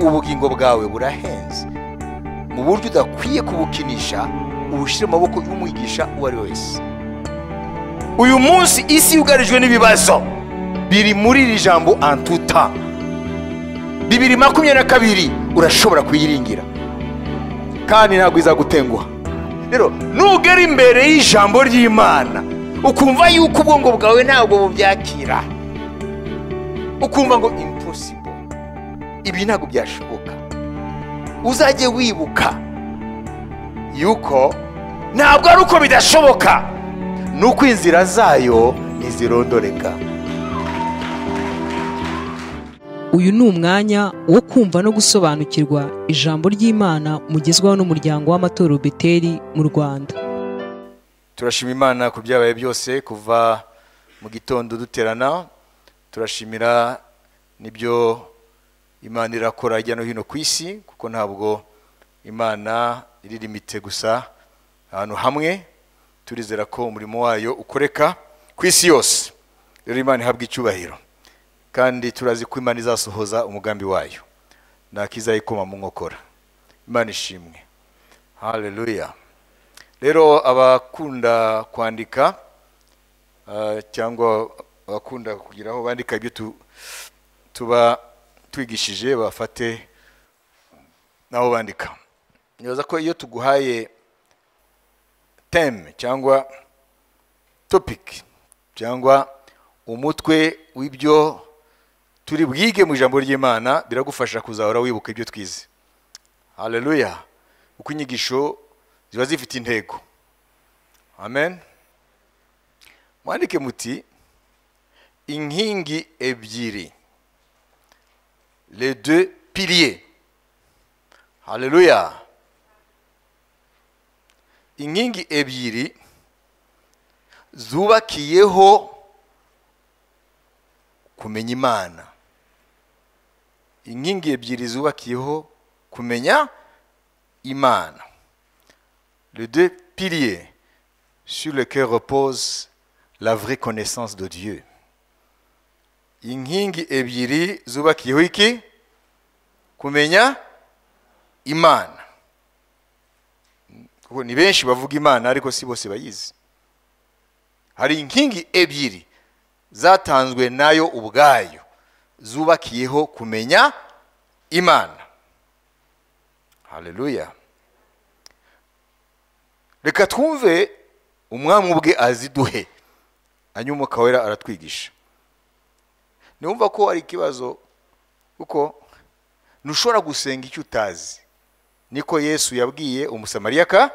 ubugingo bwawe burahenze. Mu buryo udakwiye kubukinisha ubushyire mu maboko y'umwigisha uwo ari we wese. Uyu munsi isi yugarijwe n'ibibazo. Biri muri iri jambo antuta. Bibiri makumyabiri na kabiri urashobora kuyiringira. Kandi ntabwo izagutenguha. Rero nugera imbere y'ijambo ry'imana ukumva yuko ubwonko bwawe ntabwo bubyakira. Ukumva ngo ibi ntabwo byashoboka. Uzajye wibuka yuko ntabwo ari uko bidashoboka. Ni uko inzira zayo ntizirondoreka. Uyu ni umwanya wo kumva no gusobanukirwa ijambo ry'imana mugezwaho n'umuryango w'amatorero beteri mu rwanda. Turashima imana ku byabaye byose kuva mu gitondo duterana. Turashimira n'ibyo imana irakora hirya no hino ku isi kuko ntabwo imana iri limite gusa ahantu hamwe. Turizera ko umurimo wayo ukoreka ku isi yose. Rero imana ihabwa icyubahiro kandi turazi ko imana izasohoza umugambi wayo. Ntakizayikoma mu nkokora. Imana ishimwe. Haleluya rero abakunda kwandika ah, cyangwa abakunda kugira aho bandika ibyo tu- tuba twigishije bafate n'aho bandika. Nibaza ko iyo tuguhaye teme cyangwa topic cyangwa umutwe w'ibyo turi bwige mu ijambo ry'imana biragufasha kuzahora wibuka ibyo twize. Haleluya uko inyigisho ziba zifite intego. Amen. Mwandike muti inkingi ebyiri. Les deux piliers. Haleluya inkingi ebyiri zubakiyeho kumenya imana. Inkingi ebyiri zubakiyeho kumenya imana. Les deux piliers sur lesquels repose la vraie connaissance de Dieu. Inkingi ebyiri zubakiyeho iki? Kumenya imana. Kuko ni benshi bavuga imana ariko si bose bayizi. Hari inkingi ebyiri zatanzwe na yo ubwayo zubakiyeho kumenya imana. Haleluya reka twumve umwami ubwe aziduhe hanyuma umwuka wera aratwigisha. Niwumva ko ari ikibazo kuko ntushobora gusenga icyo utazi. Niko yesu yabwiye umusamariyaka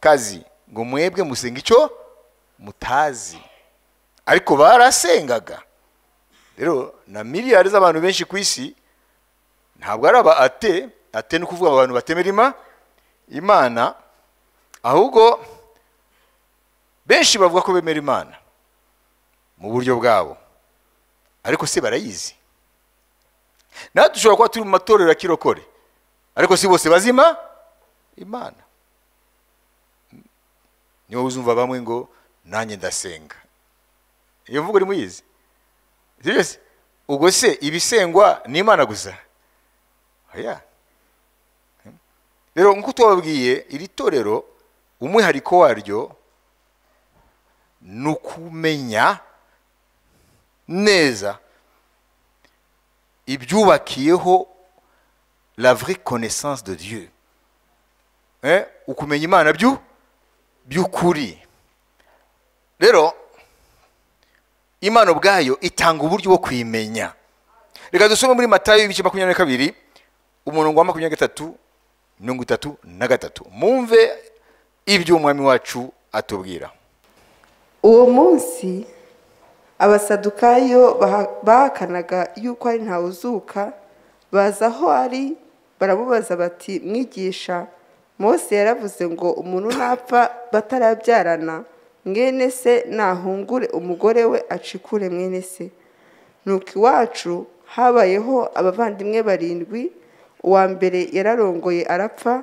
kazi ngo mwebwe musenga icyo mutazi. Ariko barasengaga. Rero na miliyari z'abantu benshi ku isi ntabwo ari aba ate ate ni ukuvuga abantu batemera ima imana ahubwo benshi bavuga ko bemera imana mu buryo bwabo. Ariko se barayizi. Natwe dushobora kuba turi mu matorero ya kirokore ariko si bose bazima imana. Niwo uzumva bamwe ngo nanjye ndasenga. Iyo mvugo uri muyizi ubwo se ibisengwa ni imana gusa? Rero nk'uko tubabwiye iri torero umwihariko waryo ni ukumenya neza. Ibyubakiyeho la vraie connaissance de Dieu. Ukumenya imana byu by'ukuri. Rero imana ubwayo itanga uburyo bwo kuyimenya. Reka dusome muri matayo ibice makumyabiri na kabiri umurongo wa makumyabiri na gatatu mirongo itatu na gatatu. Mumve ibyo umwami wacu atubwira. Uwo munsi abasadukayo baha- bahakanaga yuko ari ntawuzuka baza aho ari baramubaza bati mwigisha mose yaravuze ngo umuntu napfa batarabyarana mwene se nahungure umugore we acikure mwene se nuko iwacu habayeho abavandimwe barindwi uwa mbere yararongoye arapfa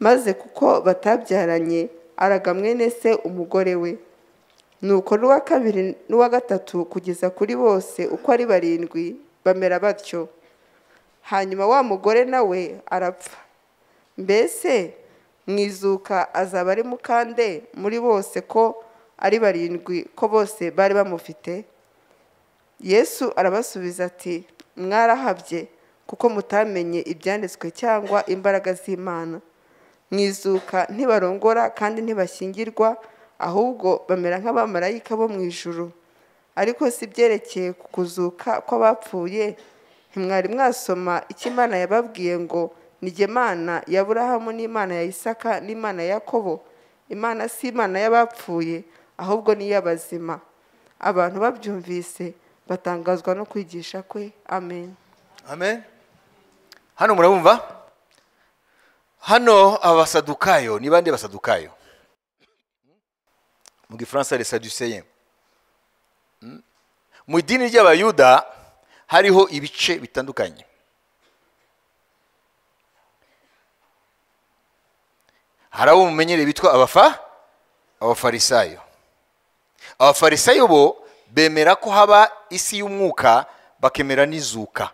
maze kuko batabyaranye araga mwene se umugore we. Nuko n'uwa kabiri n'uwa gatatu kugeza kuri bose uko ari barindwi bamera batyo. Hanyuma wa mugore nawe arapfa. Mbese mwizuka azaba ari mukande muri bose ko ari barindwi ko bose bari bamufite? Yesu arabasubiza ati mwarahabye kuko mutamenye ibyanditswe cyangwa imbaraga z'imana. Mwizuka ntibarongora kandi ntibashyingirwa ahubwo bamera nk'abamarayika bo mu ijuru. Ariko si byerekeye ku kuzuka kw'abapfuye ntimwari mwasoma icyo imana yababwiye ngo nijye mana ya burahamu n'imana ya isaka n'imana ya yakobo. Imana si imana y'abapfuye ahubwo ni iy'abazima. Abantu babyumvise batangazwa no kwigisha kwe. Amen. Amen. Hano murabumva? Hano abasadukayo ni bande basadukayo? Mu gifaransa les saducéens Mm. mu idini ry'abayuda hariho ibice bitandukanye. Hari abo mumenyereye bitwa abafa? Abafarisayo. Abafarisayo bo bemera ko haba isi y'umwuka bakemera n'izuka.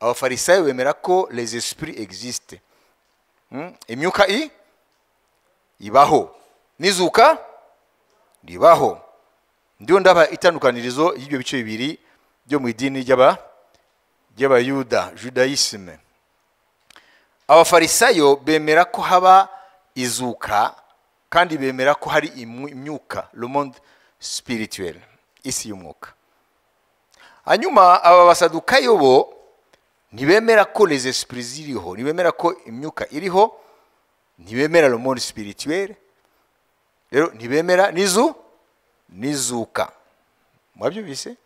Abafarisayo bemera ko les esprits existent. Mm, imyuka i? Ibaho. N'izuka? Ribaho ndiho ndaba itandukanirizo y'ibyo bice bibiri byo mu idini ry'aba ry'abayuda judaisme. Abafarisayo bemera ko haba izuka kandi bemera ko hari imyuka monde spirituel isi y'umwuka. Hanyuma aba basadukayo bo ntibemera ko les esprits ziriho ntibemera ko imyuka iriho ntibemera le monde spirituel rero ntibemera n'izu n'izuka. Mwabyumvise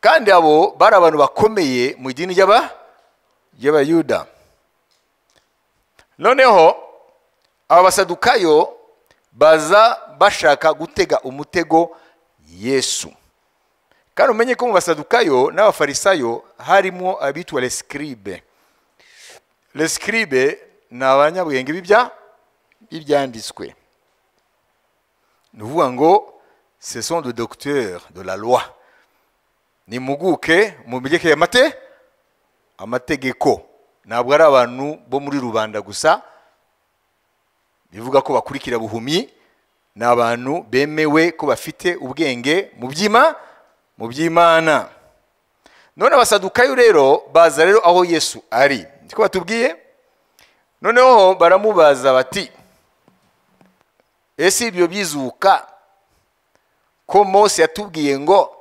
kandi abo bari abantu bakomeye mu idini ry'aba ry'abayuda noneho aba basadukayo baza bashaka gutega umutego yesu. Kandi umenye ko mu basadukayo n'abafarisayo harimo abitwa lescribe lescribe ni abanyabwenge b'ibya b'ibyanditswe. Ni ukuvuga ngo ce sont de docteurs de la loi. Ni impuguke mu byerekeye amate amategeko ntabwo ari abantu bo muri rubanda gusa bivuga ko bakurikira buhumyi ni abantu bemewe ko bafite ubwenge mu byima mu by'imana. None abasadukayo rero baza rero aho yesu ari. Niko batubwiye? Noneho baramubaza bati ese ibyo bizuka ko mose yatubwiye ngo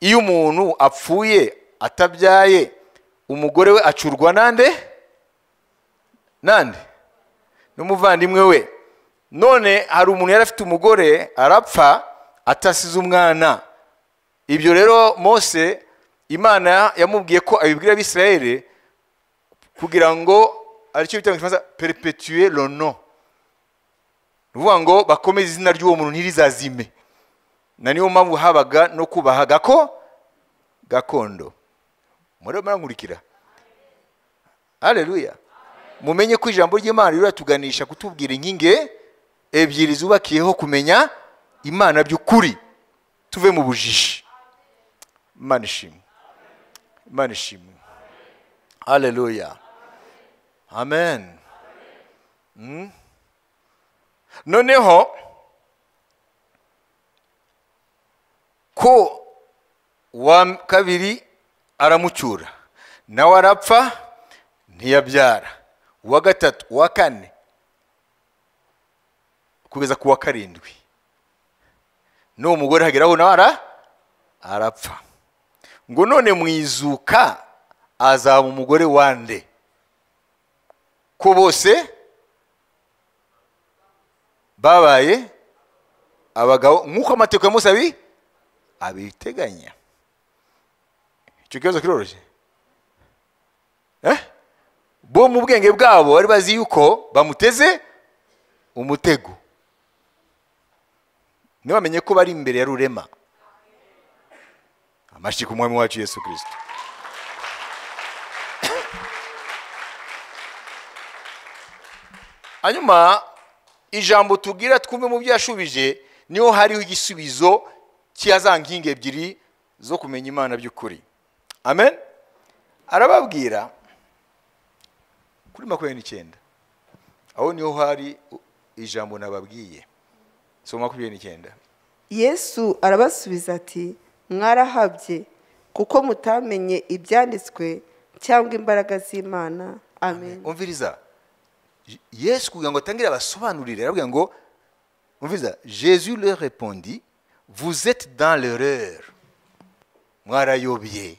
iyo umuntu apfuye atabyaye umugore we acurwa nande? Nande? N'umuvandimwe we. None hari umuntu yari afite umugore arapfa atasize umwana. Ibyo rero mose imana yamubwiye ko abibwira abisirayeli kugira ngo ari cyo bita mu gifaransa perpetuer le nom. Ni ukuvuga ngo bakomeze izina ry'uwo muntu ntirizazime. Na niyo mpamvu habaga no kubaha gako gakondo. Murankurikira haleluya mumenye ko ijambo ry'imana riratuganisha kutubwira inkinge ebyiri zubakiyeho kumenya imana by'ukuri. Tuve mu bujiji imana ishimwe. Imana ishimwe. Haleluya amen. Mm. Noneho ko uwa kabiri aramucyura. Nawe arapfa ntiyabyara. Uwa gatatu uwa kane kugeza ku wa karindwi. N'uwo mugore hageraho nawe ara arapfa. Ngo none mu izuka azaba umugore wande ko bose babaye abagabo nk'uko amategeko ya Mose abi abiteganya. Icyo kibazo kiroroshye. Eh? bo mu bwenge bwabo bari bazi yuko bamuteze umutego. Ntibamenye ko bari imbere ya rurema. Amashyi ku mwami wacu yesu kirisito hanyuma ijambo tubwira twumve mu byo yashubije ni ho hariho igisubizo cy'azanginga ebyiri zo kumenya imana by'ukuri. Amen? Arababwira kuri makumyabiri n'icyenda aho ni ho hari ijambo nababwiye. Soma makumyabiri n'icyenda. Yesu arabasubiza ati mwarahabye kuko mutamenye ibyanditswe cyangwa imbaraga z'imana. Amen. Umviriza yesu kugira ngo atangire abasobanurire arabwira ngo umviriza jésus leur répondit vous êtes dans l'erreur. Mwarayobye.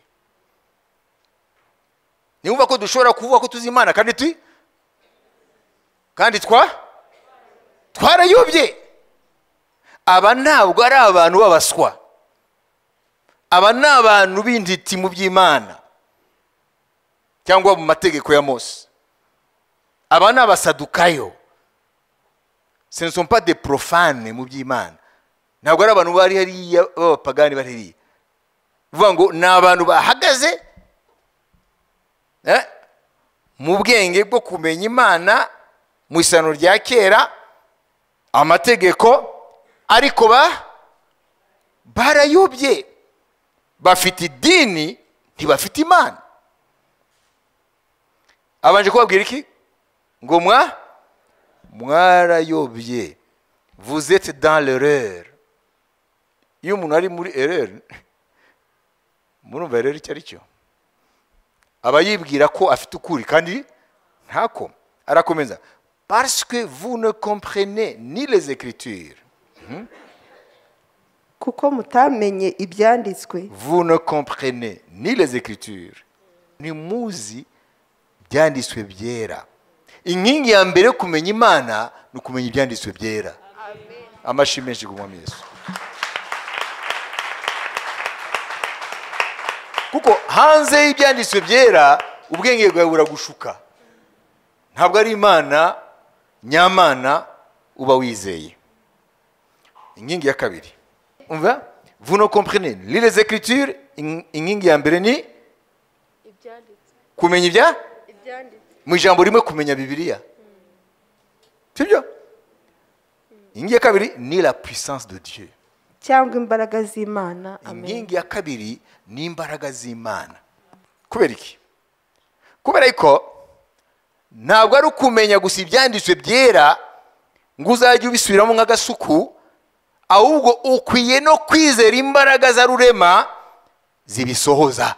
Niwumva ko dushobora kuvuga ko tuzi imana kandi tu kandi twa? Twarayobye. Aba ntabwo ari abantu b'abaswa. Aba ni abantu b'intiti mu by'imana. Cyangwa mu mategeko ya mose. Aba ni abasadukayo ce ne sont pas des profanes mu by'imana. Ntabwo ari abantu bari hariya b'abapagani bari hariya. Bivuga ngo ni abantu bahagaze eh, mu bwenge bwo kumenya imana mu isano rya kera amategeko ariko ba barayobye. Bafite idini ntibafite imana. Abanje kubabwira iki? Ngo mwa? Mwarayobye vous êtes dans l'erreur. Iyo umuntu ari muri erreur murumva erreur icyo ari cyo aba yibwira ko afite ukuri kandi ntako. Arakomeza parce que vous ne comprenez ni les écritures. Kuko mutamenye ibyanditswe. Vous ne comprenez ni les écritures. Ntimuzi ibyanditswe byera inkingi ya mbere yo kumenya imana ni ukumenya ibyanditswe byera. Amashyi menshi ku yesu. Kuko hanze y'ibyanditswe byera ubwenge bwawe buragushuka. Ntabwo ari imana nyamana uba wizeye. Inkingi ya kabiri. Umva? Vous ne comprenez ni. Les écritures in- inkingi ya mbere ni? Kumenya ibya? Mu ijambo rimwe kumenya bibiliya. Sibyo? Inkingi ya kabiri ni la puissance de dieu. Cyangwa imbaraga z'imana. Inkingi ya kabiri ni imbaraga z'imana. Kubera iki? Kubera ko ntabwo ari ukumenya gusa ibyanditswe byera ngo uzajye ubisubiramo nk'agasuku ahubwo ukwiye no kwizera imbaraga za rurema zibisohoza.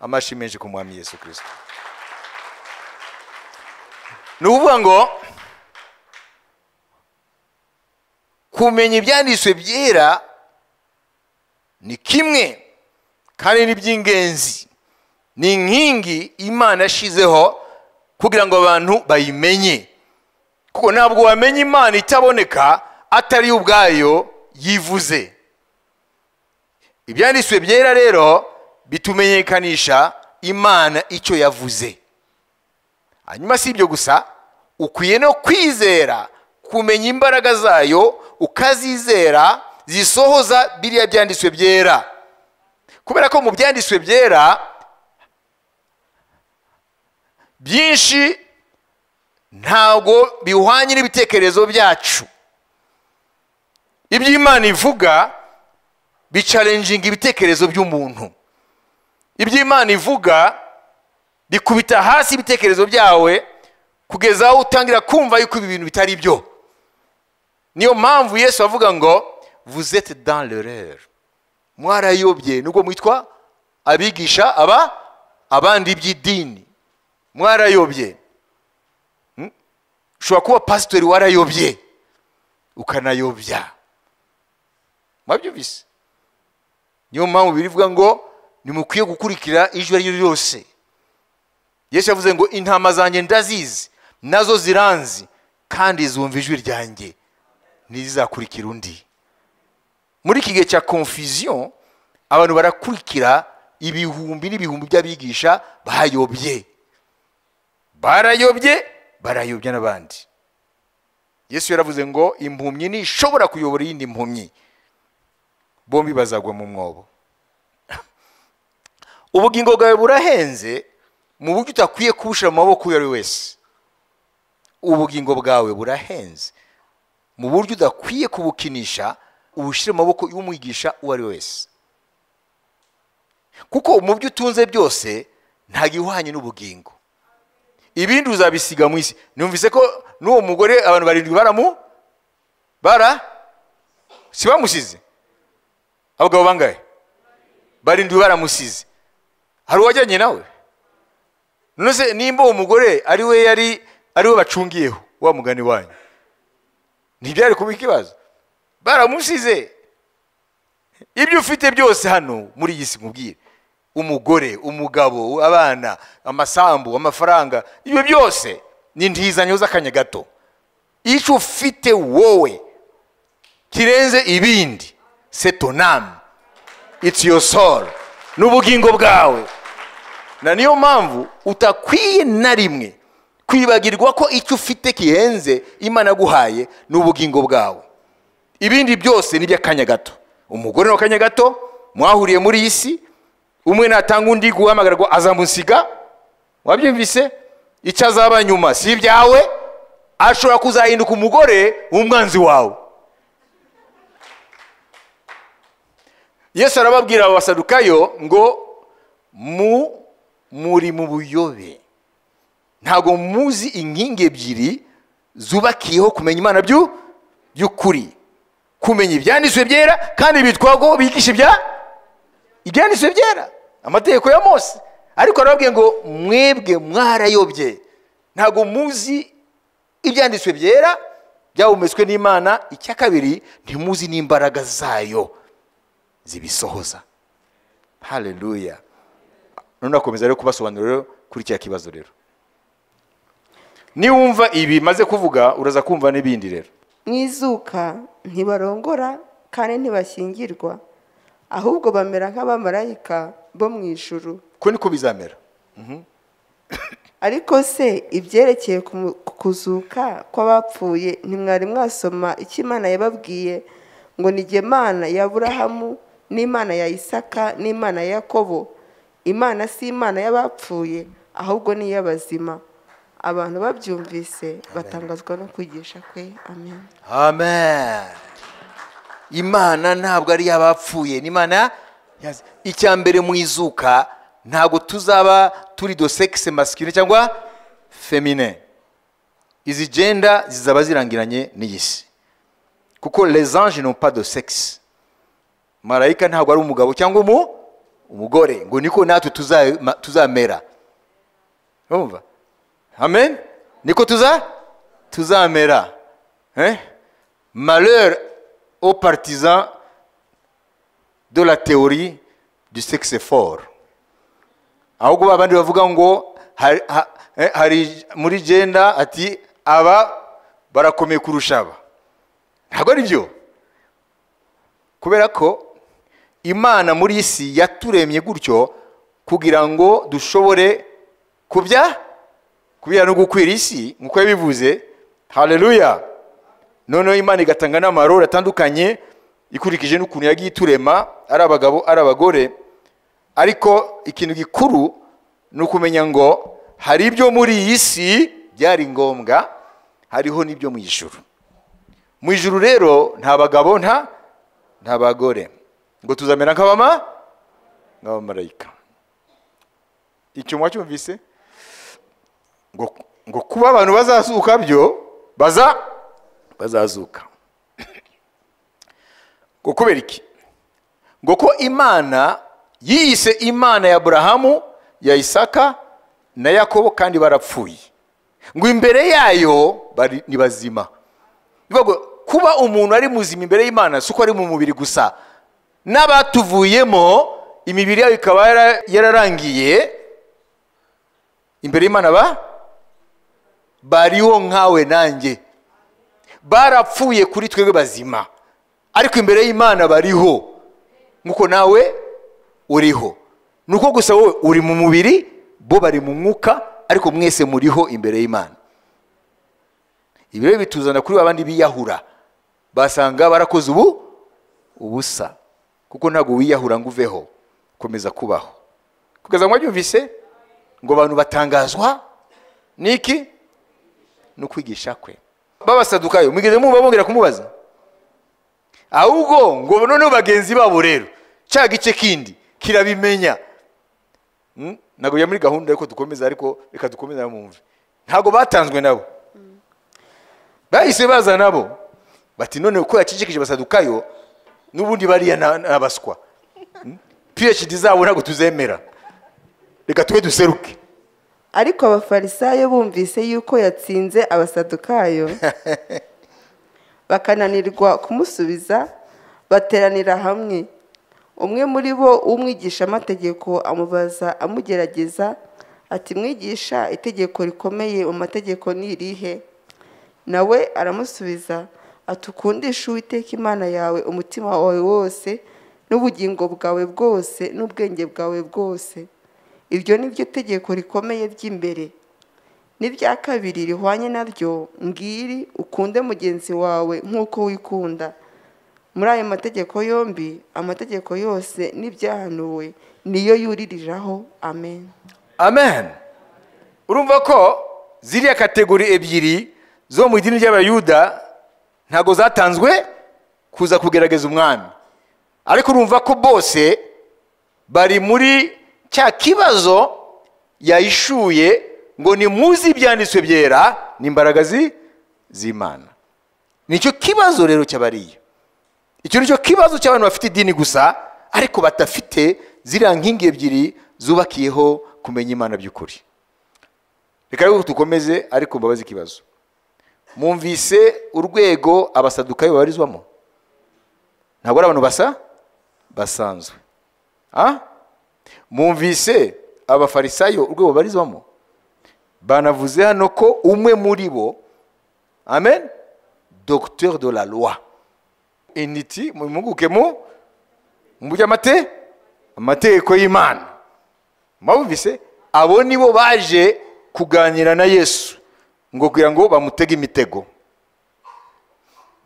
Amashyi menshi ku mwami yesu kirisito ni ukuvuga ngo kumenya ibyanditswe byera ni kimwe kandi ni by'ingenzi ni inkingi imana yashyizeho kugira ngo abantu bayimenye. Kuko ntabwo wamenya imana itaboneka atari yo ubwayo yivuze. Ibyanditswe byera rero bitumenyekanisha imana icyo yavuze. Hanyuma si ibyo gusa ukwiye no kwizera kumenya imbaraga zayo ukazizera zisohoza biriya byanditswe byera. Kubera ko mu byanditswe byera byinshi ntabwo bihwanye n'ibitekerezo byacu. Ibyo imana ivuga bicarenjinga ibitekerezo by'umuntu. Ibyo imana ivuga bikubita hasi ibitekerezo byawe kugeza aho utangira kumva yuko ibi bintu bitari byo. Niyo mpamvu yesu avuga ngo vous êtes dans l'erreur. Mwarayobye nubwo mwitwa abigisha aba abandi by'idini mwarayobye. Hmm? ushobora kuba pasitori warayobye ukanayobya. Mwabyumvise? Niyo mpamvu birivuga ngo nimukwiye gukurikira ijwi ari ryo ryose. Yesu yavuze ngo intama zanjye ndazizi. Na zo ziranzi kandi zumva ijwi ryanjye ntizizakurikira undi. Muri iki gihe cya confusion abantu barakurikira ibihumbi n'ibihumbi by'abigisha bayobye. Barayobye barayobya n'abandi. Yesu yaravuze ngo impumyi ntishobora kuyobora iyindi mpumyi. Bombi bazagwa mu mwobo. Ubugingo bwawe burahenze mu buryo utakwiye kubushyira mu maboko uwo ari we wese. Ubugingo bwawe burahenze. Mu buryo udakwiye kubukinisha ubushyire mu maboko y'umwigisha uwo ari we wese. Kuko mu byo utunze byose ntabwo ihwanye n'ubugingo. Ibindi uzabisiga mu isi. Numvise ko n'uwo mugore abantu barindwi baramu bara si bamusize abagabo bangahe? Barindwi baramusize. Hari uwajyanye nawe? None se nimba uwo mugore ari we yari ari we bacungiyeho wa mugani wanyu. Ntibyari kuba ikibazo. Baramusize. Ibyo ufite byose hano muri iyi si nkubwire. Umugore umugabo abana amasambu amafaranga ibyo byose ni ntizanyo z'akanya gato. Icyo ufite wowe kirenze ibindi. Setonami it's your soul. Ni ubugingo bwawe. Na niyo mpamvu utakwiye na rimwe kwibagirwa ko icyo ufite kihenze imana aguhaye ni ubugingo bwawe. Ibindi byose ni iby'akanya gato. Umugore ni akanya gato mwahuriye muri iyi si umwe natanga undi guhamagarwa azamusiga wabyumvise? Icyo azaba nyuma si ibyawe? Ashobora kuzahinduka umugore w'umwanzi wawe. Yesu arababwira abasadukayo ngo mu muri mu buyobe. Ntabwo muzi inkingi ebyiri zubakiyeho kumenya imana byu- by'ukuri. Kumenya ibyanditswe byera kandi bitwa ko bigisha ibya ibyanditswe byera. Amategeko ya mose. Ariko arababwiye ngo mwebwe mwarayobye. Ntabwo muzi ibyanditswe byera byahumetswe n'imana. Icya kabiri ntimuzi n'imbaraga zayo zibisohoza. Haleluya none akomeza rero kubasobanurira kuri cya kibazo rero. Niwumva ibi maze kuvuga uraza kumva n'ibindi rero. Mu izuka ntibarongora kandi ntibashyingirwa ahubwo bamera nk'abamarayika bo mu ijuru. Ko niko bizamera? Ariko se ibyerekeye ku- kuzuka kw'abapfuye ntimwari mwasoma icyo imana yababwiye? Ngo mana ya burahamu n'imana ya isaka n'imana ya yakobo. Imana si imana y'abapfuye ahubwo ni iy'abazima. Abantu babyumvise batangazwa no kwigisha kwe. Amen. Amen. Imana ntabwo ari iy'abapfuye. Ni imana icya mbere mu izuka ntabwo tuzaba turi do sexe masculine cyangwa femine izi genda zizaba zirangiranye n'iyi si kuko les anges n'ont pas de sexe. Marayika ntabwo ari umugabo cyangwa umu umugore. Ngo niko natwe tuzamera. Urumva? Amen? Niko tuza? Tuzamera malheur aux partisans de la théorie du sexe fort. Ahubwo abandi bavuga ngo hari, ha- hari muri genda ati aba barakomeye kurusha aba. Ntabwo ari byo. Kubera ko imana muri iyi si yaturemye gutyo kugira ngo dushobore kubya kubera no gukwira isi nk'uko yabivuze haleluya. Noneho imana igatanga n'amarori atandukanye ikurikije n'ukuntu yagiye iturema ari abagabo ari abagore. Ariko ikintu gikuru ni ukumenya ngo hari ibyo muri iyi si byari ngombwa hariho n'ibyo mu ijuru. Mu ijuru rero nta bagabo nta nta bagore. Ngo tuzamera nk'abama nk'abamarayika icyo mwacyumvise ngo kuba abantu bazazuka byo baza bazazuka. Ngo kubera iki? Ngo ko imana yiyise imana ya aburahamu ya isaka na yakobo kandi barapfuye. Ngo imbere yayo ni bazima. Kuba umuntu ari muzima imbere y'imana si uko ari mu mubiri gusa. N'abatuvuyemo imibiri yabo ikaba yara- yararangiye imbere y'imana ba bariho nkawe nanjye. Barapfuye kuri twebwe bazima. Ariko imbere y'imana bariho. Nk'uko nawe uriho. Ni uko gusa wowe uri mu mubiri bo bari mu mwuka ariko mwese muriho imbere y'imana. Ibi rero bituzana kuri babandi biyahura. Basanga barakoze ubu ubusa. Kuko ntabwo wiyahura ngo uveho komeza kubaho. Kugeza ngo wabyumvise ngo abantu batangazwa niki ni ukwigisha kwe. Babasadukayo mwigeze mwumva bongera kumubaza? Ahubwo ngo noneho bagenzi babo rero cya gice kindi kirabimenya. Mm? ntabwo muri gahunda yuko dukomeza ariko reka dukomeze mumve ntabwo batanzwe nabo. Bahise baza nabo. Bati none uko yacicikije basadukayo n'ubundi bariya ni abaswa Hmm? phd zabo ntabwo tuzemera. Reka tube duseruke. Ariko abafarisayo bumvise yuko yatsinze abasadukayo. Bakananirwa kumusubiza bateranira hamwe. Umwe muri bo w'umwigishamategeko amubaza amugerageza ati mwigisha itegeko rikomeye mu mategeko ni irihe nawe aramusubiza ati ukundishe uwiteka imana yawe umutima wawe wose n'ubugingo bwawe bwose n'ubwenge bwawe bwose. Iryo ni ryo tegeko rikomeye ry'imbere. N'irya kabiri rihwanye naryo ngiri ukunde mugenzi wawe nk'uko wikunda. Muri ayo mategeko yombi amategeko yose n'ibyahanuwe niyo yuririraho. Amen. Amen. Urumva ko ziriya kategori ebyiri zo mu idini ry'abayuda ntabwo zatanzwe kuza kugerageza umwami. Ariko urumva ko bose bari muri cya kibazo yayishuye ngo ni muzi ibyanditswe byera n'imbaraga zi- z'imana. Nicyo kibazo rero cy'abariya icyo ni cyo kibazo cy'abantu bafite idini gusa ariko badafite ziriya nkingi ebyiri zubakiyeho kumenya imana by'ukuri. Reka rero dukomeze ariko mbabaze ikibazo. Mwumvise urwego abasadukayo babarizwamo? Ntabwo ari abantu basa? Basanzwe. Ah? Mwumvise abafarisayo urwego babarizwamo? Banavuze hano ko umwe muri bo amen docteur de la loi. Mumunguke mu mu by'amate amategeko y'imana. Mwumvise? Abo nibo baje kuganira na yesu ngo kugira ngo bamutege imitego.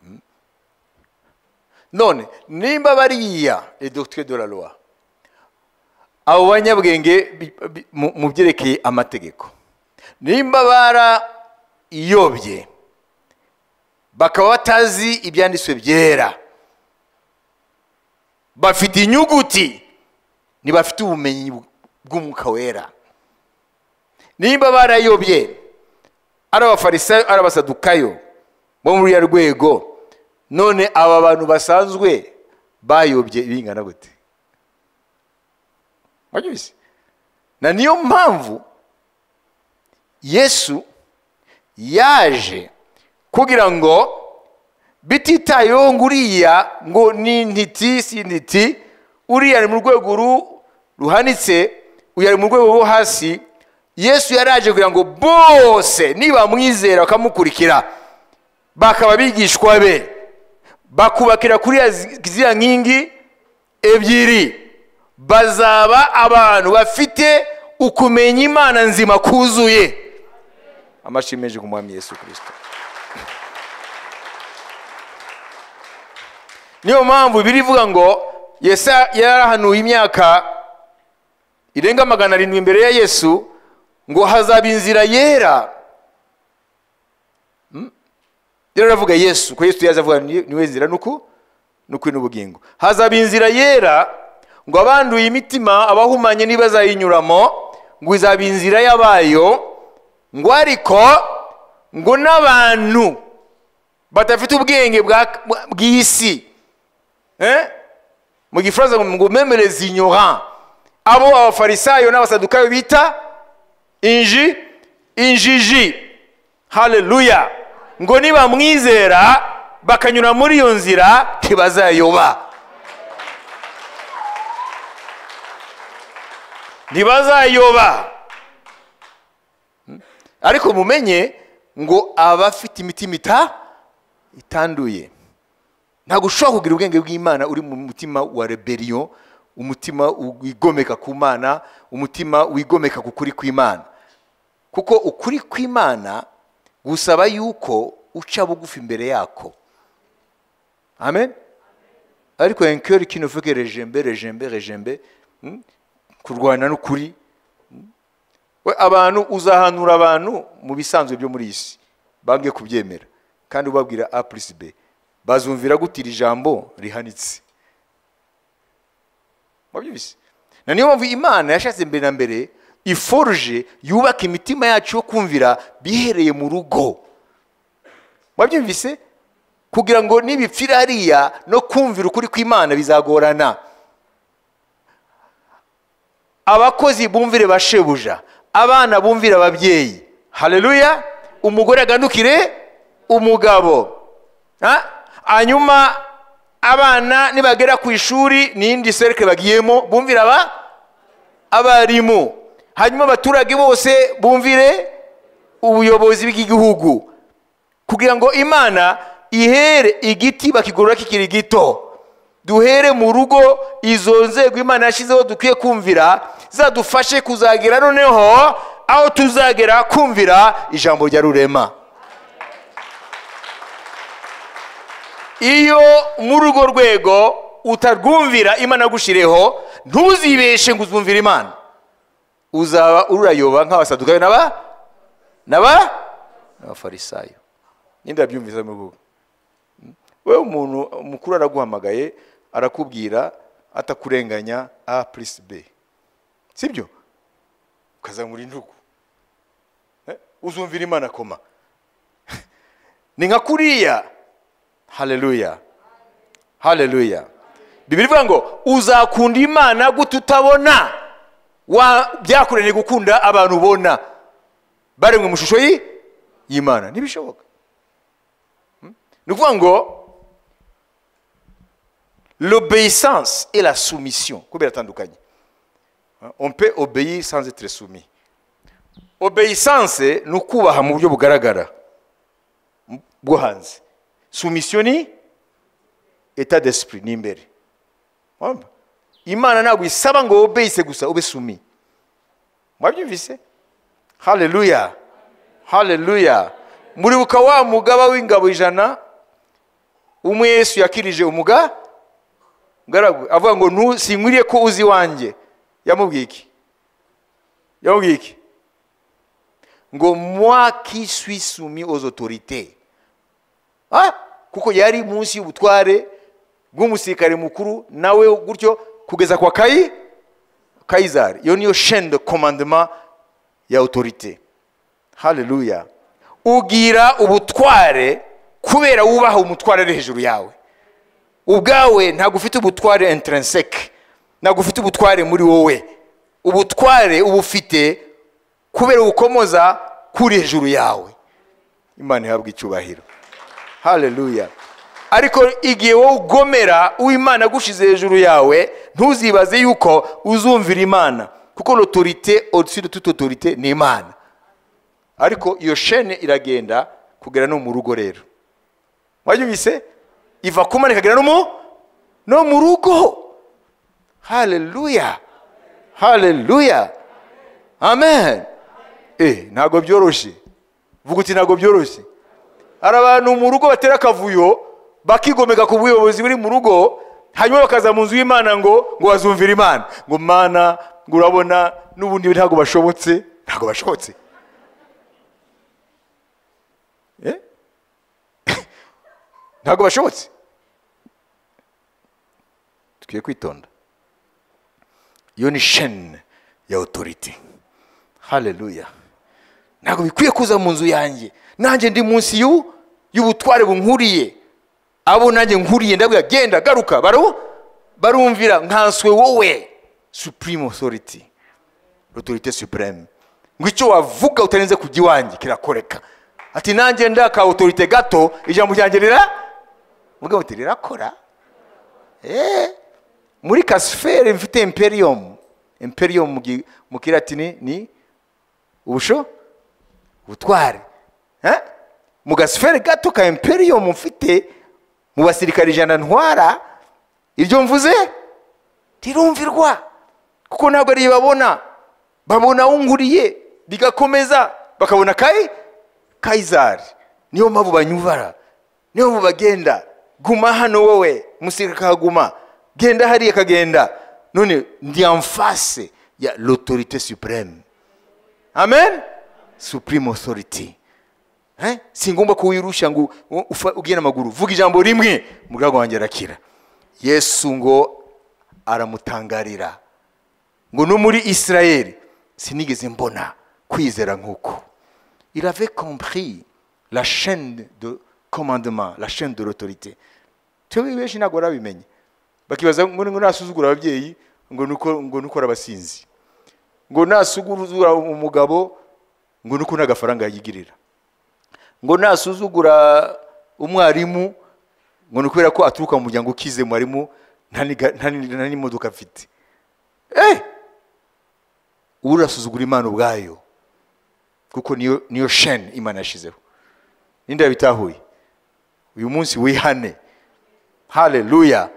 Hmm. none nimba bariya docteurs de la loi abo banyabwenge mu byerekeye amategeko. Nimba barayobye bakaba batazi ibyanditswe byera. Bafite inyuguti ntibafite ubumenyi bw'umwuka wera. Nimba barayobye ari abafarisayo ari abasadukayo bo muri ya rwego none aba bantu basanzwe bayobye bingana gute? Wabyumvise na niyo mpamvu yesu yaje kugira ngo bititayeho ngo uriya ngo ni intiti si intiti uriya ari mu rwego ru- ruhanitse uyu ari mu rwego rwo hasi yesu yaraje kugira ngo bose nibamwizera bakamukurikira bakaba abigishwa be bakubakira kuri ya zi- ziriya nkingi ebyiri. Bazaba abantu bafite ukumenya imana nzima kuzuye. Amashimeje ku mwami yesu kirisito niyo mpamvu birivuga ngo yesa yarahanuye imyaka irenga magana arindwi imbere ya yesu ngo hazaba inzira yera. Hmm? rero aravuga yesu ko yesu yaza avuga ni- ni we nzira nuku nukuri n'ubugingo hazaba inzira yera ngo abanduye imitima abahumanye ntibazayinyuramo ngo izaba inzira y'abayo ngo ariko ngo n'abantu badafite ubwenge bw'isi. Eh? mu gifaransa ngo memereze ignorant. Abo abafarisayo n'abasadukayo bita inji injiji. Haleluya ngo nibamwizera bakanyura muri iyo nzira ntibazayoba. Ntibazayoba ariko mumenye ngo abafite imitima ita itanduye. Ntabwo ushobora kugira ubwenge bw'imana uri mu mutima wa rebellion umutima wigomeka ku mana umutima wigomeka ku kuri kw'imana. Kuko ukuri kw'imana gusaba yuko uca bugufi imbere yako. Amen? Ariko ne fait que rejembe rejembe rejembe hmm? Kurwana n'ukuri we abantu uzahanura abantu mu bisanzwe byo muri iyi si bange kubyemera. Kandi ubabwira a plus b bazumvira gute iri jambo rihanitse wabyumvise na niyo mpamvu imana yashatse mbere na mbere iforuje yubaka imitima yacu yo kumvira bihereye mu rugo. Mwabyumvise kugira ngo nibipfira hariya no kumvira ukuri kw'imana bizagorana. Abakozi bumvire ba shebuja abana bumvire ababyeyi. Haleluya. Umugore agandukire umugabo. Ha? hanyuma abana nibagera ku ishuri n'indi serike bagiyemo bumvire aba? Abarimu. Hanyuma abaturage bose bumvire ubuyobozi bw'igihugu. Kugira ngo imana ihere igiti bakigorora kikiri gito. Duhere mu rugo izo nzego imana yashyizeho dukwiye kumvira zadufashe kuzagera noneho aho tuzagera kumvira ijambo rya rurema. Iyo muri urwo rwego utarwumvira imana agushireho ntuzibeshe ngo uzumvire imana. Uzaba urayoba nk'abasadukayo n'aba? N'aba? N'abafarisayo nyine ndabyumvise mu rugo wowe umuntu mukuru araguhamagaye arakubwira atakurenganya a plus b. sibyo? Ukazamura intugu. Eh, uzumvira imana koma. Ni nka kuriya. Haleluya. Haleluya. Bibiri ivuga ngo uzakunda imana gute utabona? Byakuraniye gukunda abantu ubona. Baremwe mu ishusho y'i- y'imana. Ntibishoboka. Hmm? ni ukuvuga ngo l'obéissance et la soumission. Ko biratandukanye? On peut obéir sans être soumis. Obéissance ni ukubaha mu buryo bugaragara bwo hanze soumission ni état d'esprit ni imbere imana ntabwo isaba ngo obeyise gusa ube sumi mwabyumvise haleluya haleluya muribuka wa mugaba w'ingabo ijana. Umwe yesu yakirije umuga. Avuga ngo "Nu- sinkwiriye ko uzi iwanjye yamubwiye iki yamubwiye iki ngo aux autorités. Ah, kuko yari munsi y'ubutware bw'umusirikare mukuru nawe gutyo kugeza kwa kayi kayizari iyo niyo chaîne de commandement ya autorité. Haleluya ugira ubutware kubera wubaha umutware ari hejuru yawe. Ubwawe ntabwo ufite ubutware intrinseke ntabwo ufite ubutware muri wowe. Ubutware uba ufite kubera ubukomoza kuri hejuru yawe. Imana ihabwa icyubahiro. Haleluya ariko igihe wowe ugomera uwimana agushize hejuru yawe ntuzibaze yuko uzumvira imana kuko l'autorité au-dessus de toute autorité ni imana. Ariko iyo shene iragenda kugera no mu rugo rero. Wabyumvise iva ku mana no mu rugo. Haleluya haleluya amen. Eh ntabwo byoroshye. Vuga uti ntabwo byoroshye. Hari abantu mu rugo batera akavuyo bakigomeka ku buyobozi buri mu rugo hanyuma bakaza mu nzu y'imana ngo ngo bazumvira imana. Ngo mana ngo urabona n'ubundi ntabwo bashobotse. Ntabwo bashobotse. Eh? ntabwo bashobotse. Tukwiye kwitonda. Iyo ni shene ya otoriti haleluya ntabwo bikwiye kuza mu nzu yanjye. Nanjye ndi munsi y'u- y'ubutware bunkuriye. Abo nanjye nkuriye ndabwira genda garuka. Baru barumvira nkanswe wowe. Supreme authority. L'autorité supreme. Ngo icyo wavuga utarenze kujya iwanjye kirakoreka. Ati nanjye ndaka autorité gato. Ijambo ryanjye rira? Muti rirakora? Eh? Muri kasifere mfite imperium. Imperium mu kilatini ni ubusho? Ubutware mu gasifere gato ka imperium mfite mu basirikare ijana ntwara iryo mvuze? Rirumvirwa kuko ntabwo ari babona. Babona unguriye bigakomeza. Bakabona kayi kayizari niyo mpamvu banyubara. Niyo mpamvu bagenda. Guma hano wowe umusirikare akahaguma genda hariya akagenda. None ndi en face ya l'autorité supreme amen? Supreme authority. Eh? si ngombwa ko wirusha ngo u- ufa- ugende amaguru vuga ijambo rimwe umugabo wanjye arakira. Yesu ngo aramutangarira. Ngo no muri isirayeli sinigeze mbona kwizera nk'uko. Il avait compris la chaîne de commandement la chaîne de l'autorité. Twebwe benshi ntabwo barabimenye bakibaza ngo nasuzugura ababyeyi ngo nuko ngo nuko abasinzi ngo nasuzugura umugabo ngo nuko nta gafaranga yigirira ngo nasuzugura umwarimu ngo ni ukubera ko aturuka mu muryango ukize mwarimu nta n'imodoka afite. Eh! Urasuzugura imana ubwayo kuko niyo sheni imana yashyizeho ninde yabitahuye? Uyu munsi wihane. Haleluya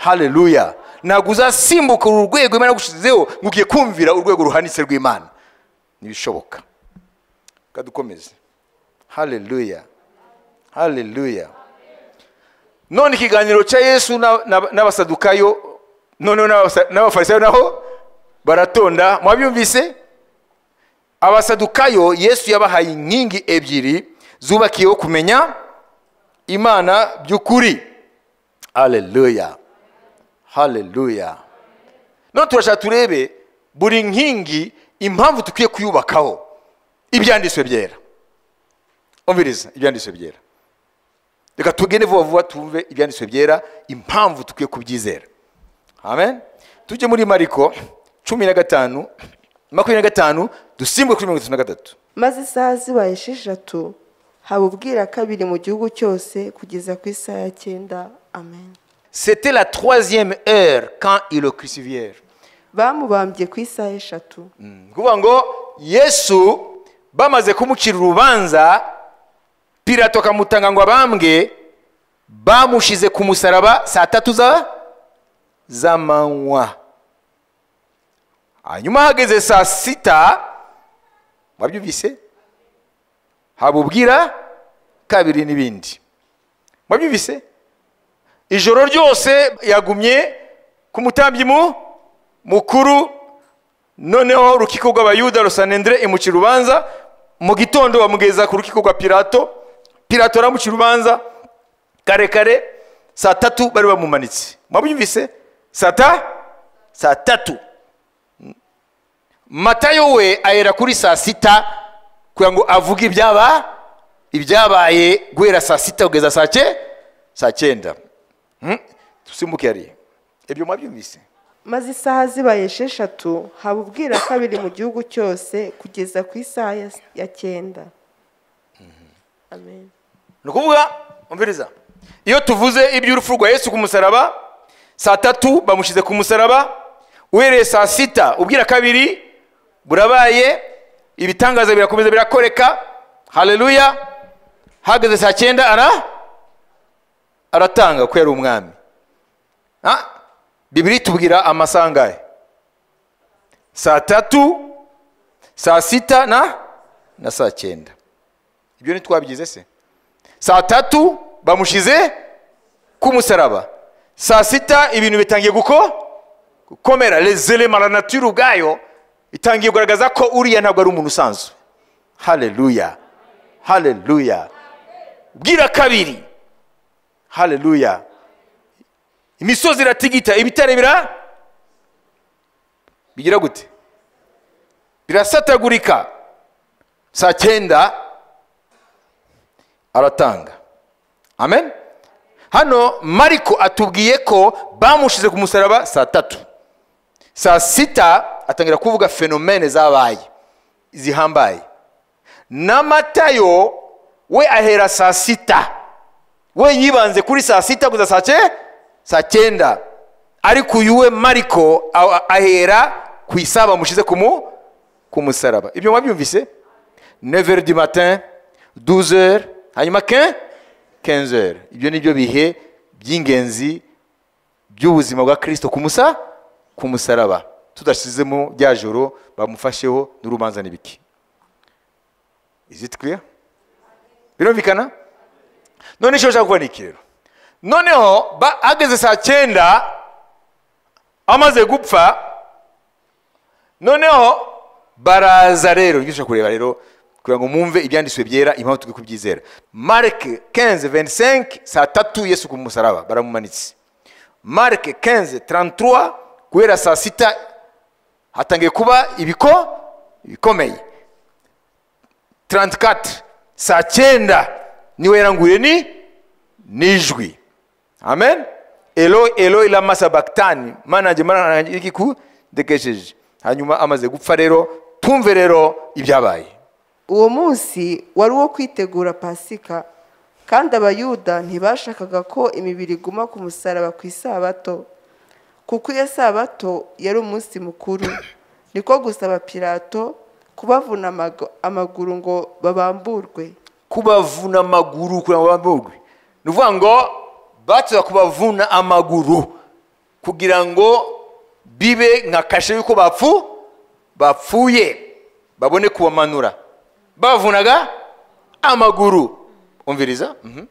haleluya ntabwo uzasimbuka uru rwego imana yagushyizeho ngo ugiye kumvira urwego ruhanitse rw'imana. Ntibishoboka. Kadukomeze. Haleluya haleluya none ikiganiro cya yesu na- na- n'abasadukayo noneho n'abafarisayo naho baratonda. Mwabyumvise? Abasadukayo yesu yabahaye inkingi ebyiri zubakiyeho kumenya imana by'ukuri. Haleluya haleluya none turashaka turebe buri nkingi impamvu dukwiye kuyubakaho. Ibyanditswe byera. Umviriza ibyanditswe byera. Reka tugende vuba vuba tumve ibyanditswe byera impamvu dukwiye kubyizera. Amen. Tujye muri mariko cumi na gatanu makumyabiri na gatanu dusimbuke kuri mirongo itatu na gatatu. Maze isaha zibaye esheshatu haba ubwira kabiri mu gihugu cyose kugeza ku isaha ya cyenda. Amen. C'était la troisième heure quand ils le crucifièrent. Bamubambye ku isaha eshatu. Ni ukuvuga ngo yesu bamaze kumucira urubanza pirato akamutanga ngo abambwe bamushyize ku musaraba saa tatu za z'amanywa hanyuma hageze saa sita mwabyumvise haba ubwira kabiri n'ibindi. Mwabyumvise ijoro ryose yagumye ku mutambyi mu mukuru noneho urukiko rw'abayuda rusanendere imucira urubanza mu gitondo bamugeza ku rukiko rwa pirato pirato aramucira urubanza kare kare saa tatu bari bamumanitse. Mwabyumvise saa ta? Saa tatu. Matayo we ahera kuri saa sita kugira ngo avuge ibyaba ibyabaye guhera saa sita kugeza saa cye saa cyenda? Dusimbuke hariya ibyo mwabyumvise? Maze isaha zibaye esheshatu haba ubwira kabiri mu gihugu cyose kugeza ku isaha ya- cyenda. Amen. Ni ukuvuga umviriza iyo tuvuze iby'urupfu rwa yesu ku musaraba saa tatu bamushyize ku musaraba uhereye saa sita ubwira kabiri burabaye ibitangaza birakomeza birakoreka haleluya hageze saa cyenda ara? Aratanga ko yari umwami. Ah, bibiri tubwira amasaha angahe saa tatu saa sita na na saa cyenda. Ibyo ntitwabigize se. Saa tatu bamushyize ku musaraba. Saa sita ibintu bitangiye guko gukomera. Lezerema la nature ubwayo itangiye kugaragaza ko uriya ntabwo ari umuntu usanzwe. Haleluya haleluya bwira kabiri. Haleluya imisozi iratigita ibitare bira bigira gute? Birasatagurika saa cyenda aratanga. Amen. Hano mariko atubwiye ko bamushyize ku musaraba saa tatu. Saa sita atangira kuvuga fenomene zabaye zihambaye. Na matayo we ahera saa sita. We yibanze kuri saa sita kugeza saa cye saa cyenda ariko uyu we mariko ahera ku isaha bamushyize ku mu ku musaraba. Ibyo mwabyumvise? 9 du matin 12 heures hanyuma 15 15 heures. Ibyo ni byo bihe by'ingenzi by'ubuzima bwa kirisito ku musa ku musaraba. Tudashyizemo rya joro bamufasheho n'urubanza n'ibiki clear? Birumvikana? None icyo nshaka kuvuga ni iki rero noneho ageze saa cyenda amaze gupfa. Noneho baraza rero ibyo ushaka kureba rero kugira ngo mwumve ibyanditswe byera impamvu turi kubyizera. Marike 15 25 saa tatu yesu ku musaraba baramumanitse. Marike 15 33 guhera saa sita hatangiye kuba ibiko ibikomeye. 34 saa cyenda ni we yaranguye ni? Nijwi. Amen? Elo elo lama sabakitani mana yanjye mana yanjye hanyuma amaze gupfa rero tumve rero ibyabaye. Uwo munsi wari uwo kwitegura pasika kandi abayuda ntibashakaga ko imibiri iguma ku musaraba ku isabato kuko iyo sabato yari umunsi mukuru. Niko gusaba pilato kubavuna amaguru ngo babamburwe. Kubavuna amaguru kugira ngo bamburwe ni ukuvuga ngo batuza kubavuna amaguru kugira ngo bibe nka kashe y'uko bapfu bapfuye babone kubamanura. Babavunaga amaguru. Umviriza? Mhm.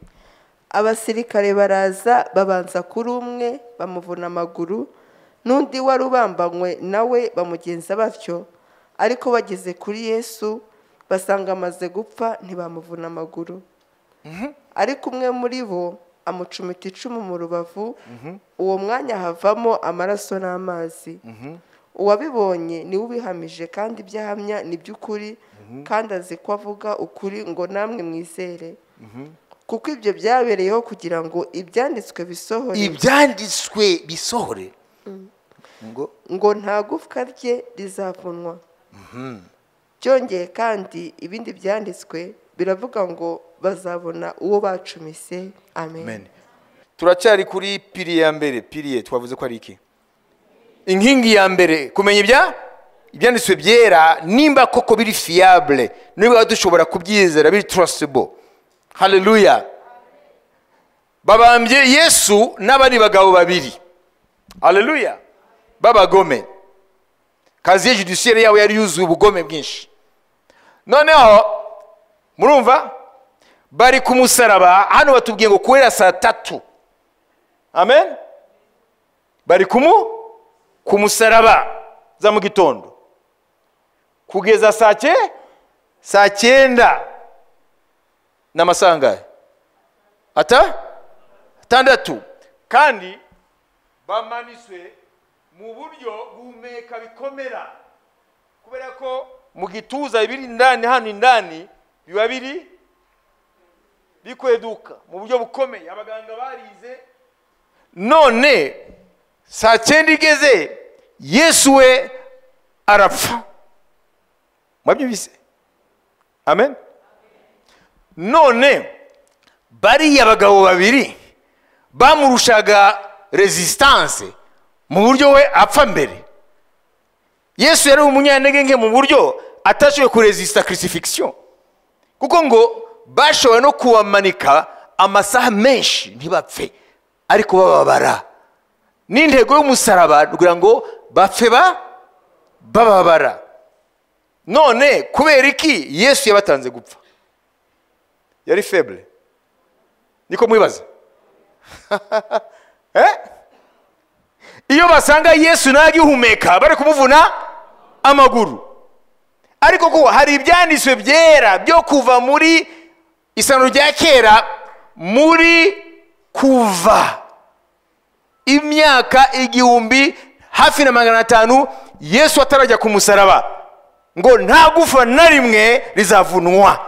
abasirikare baraza babanza kuri umwe bamuvuna amaguru n'undi wari ubambanywe nawe bamugenza batyo ariko bageze kuri yesu basanga amaze gupfa ntibamuvuna amaguru. Ariko umwe muri bo amucumita icumu mu rubavu uwo mwanya havamo amaraso n'amazi. Uwabibonye ni we ubihamije kandi ibyo ahamya ni iby'ukuri kandi azi ko avuga ukuri ngo namwe mwizere. Kuko ibyo byabereyeho kugira ngo ibyanditswe bisohore. Ibyanditswe bisohore? Ngo? Ngo nta gufwa rye rizavunwa. Byongeye kandi ibindi byanditswe biravuga ngo bazabona uwo bacumise. Amen. Turacyari kuri piriye ya mbere. Piriye twavuze ko ari iki? Inkingi ya mbere. Kumenya ibya? Ibyanditswe byera nimba koko biri fiyabule niba dushobora kubyizera biri trustable. Haleluya babambye yesu n'abandi bagabo babiri. Haleluya b'abagome. Kaziye judiciaire yabo yari yuzuye ubugome bwinshi. Noneho murumva? Bari ku musaraba hano batubwiye ngo kubera saa tatu. Amen? Bari ku musaraba. Za mu gitondo. Kugeza saa cye saa cyenda. N'amasaha angahe ata? Atandatu. Kandi bamanitswe mu buryo guhumeka bikomera kubera ko mu gituza ibiri indani hano indani biba biri bikweduka mu buryo bukomeye. Abaganga barize. None saa cyenda igeze yesu we arapfa. Mwabyumvise? Amen. None bariya bagabo babiri bamurushaga resistance mu buryo we apfa mbere. Yesu yari umunyantege nke mu buryo atashoboye kuresista crucifixion. Kuko ngo bashoboye no kubamanika amasaha menshi ntibapfe ariko bababara. N'intego y'umusaraba kugira ngo bapfe ba bababara none kubera iki yesu yabatanze gupfa? Yari feble. Niko mwibaza Eh? iyo basanga yesu ntagihumeka bari kumuvuna amaguru. Ariko ko hari ibyanditswe byera byo kuva muri isano rya kera muri kuva. Imyaka igihumbi hafi na magana atanu yesu atarajya ku musaraba. Ngo nta gufa na rimwe rizavunwa.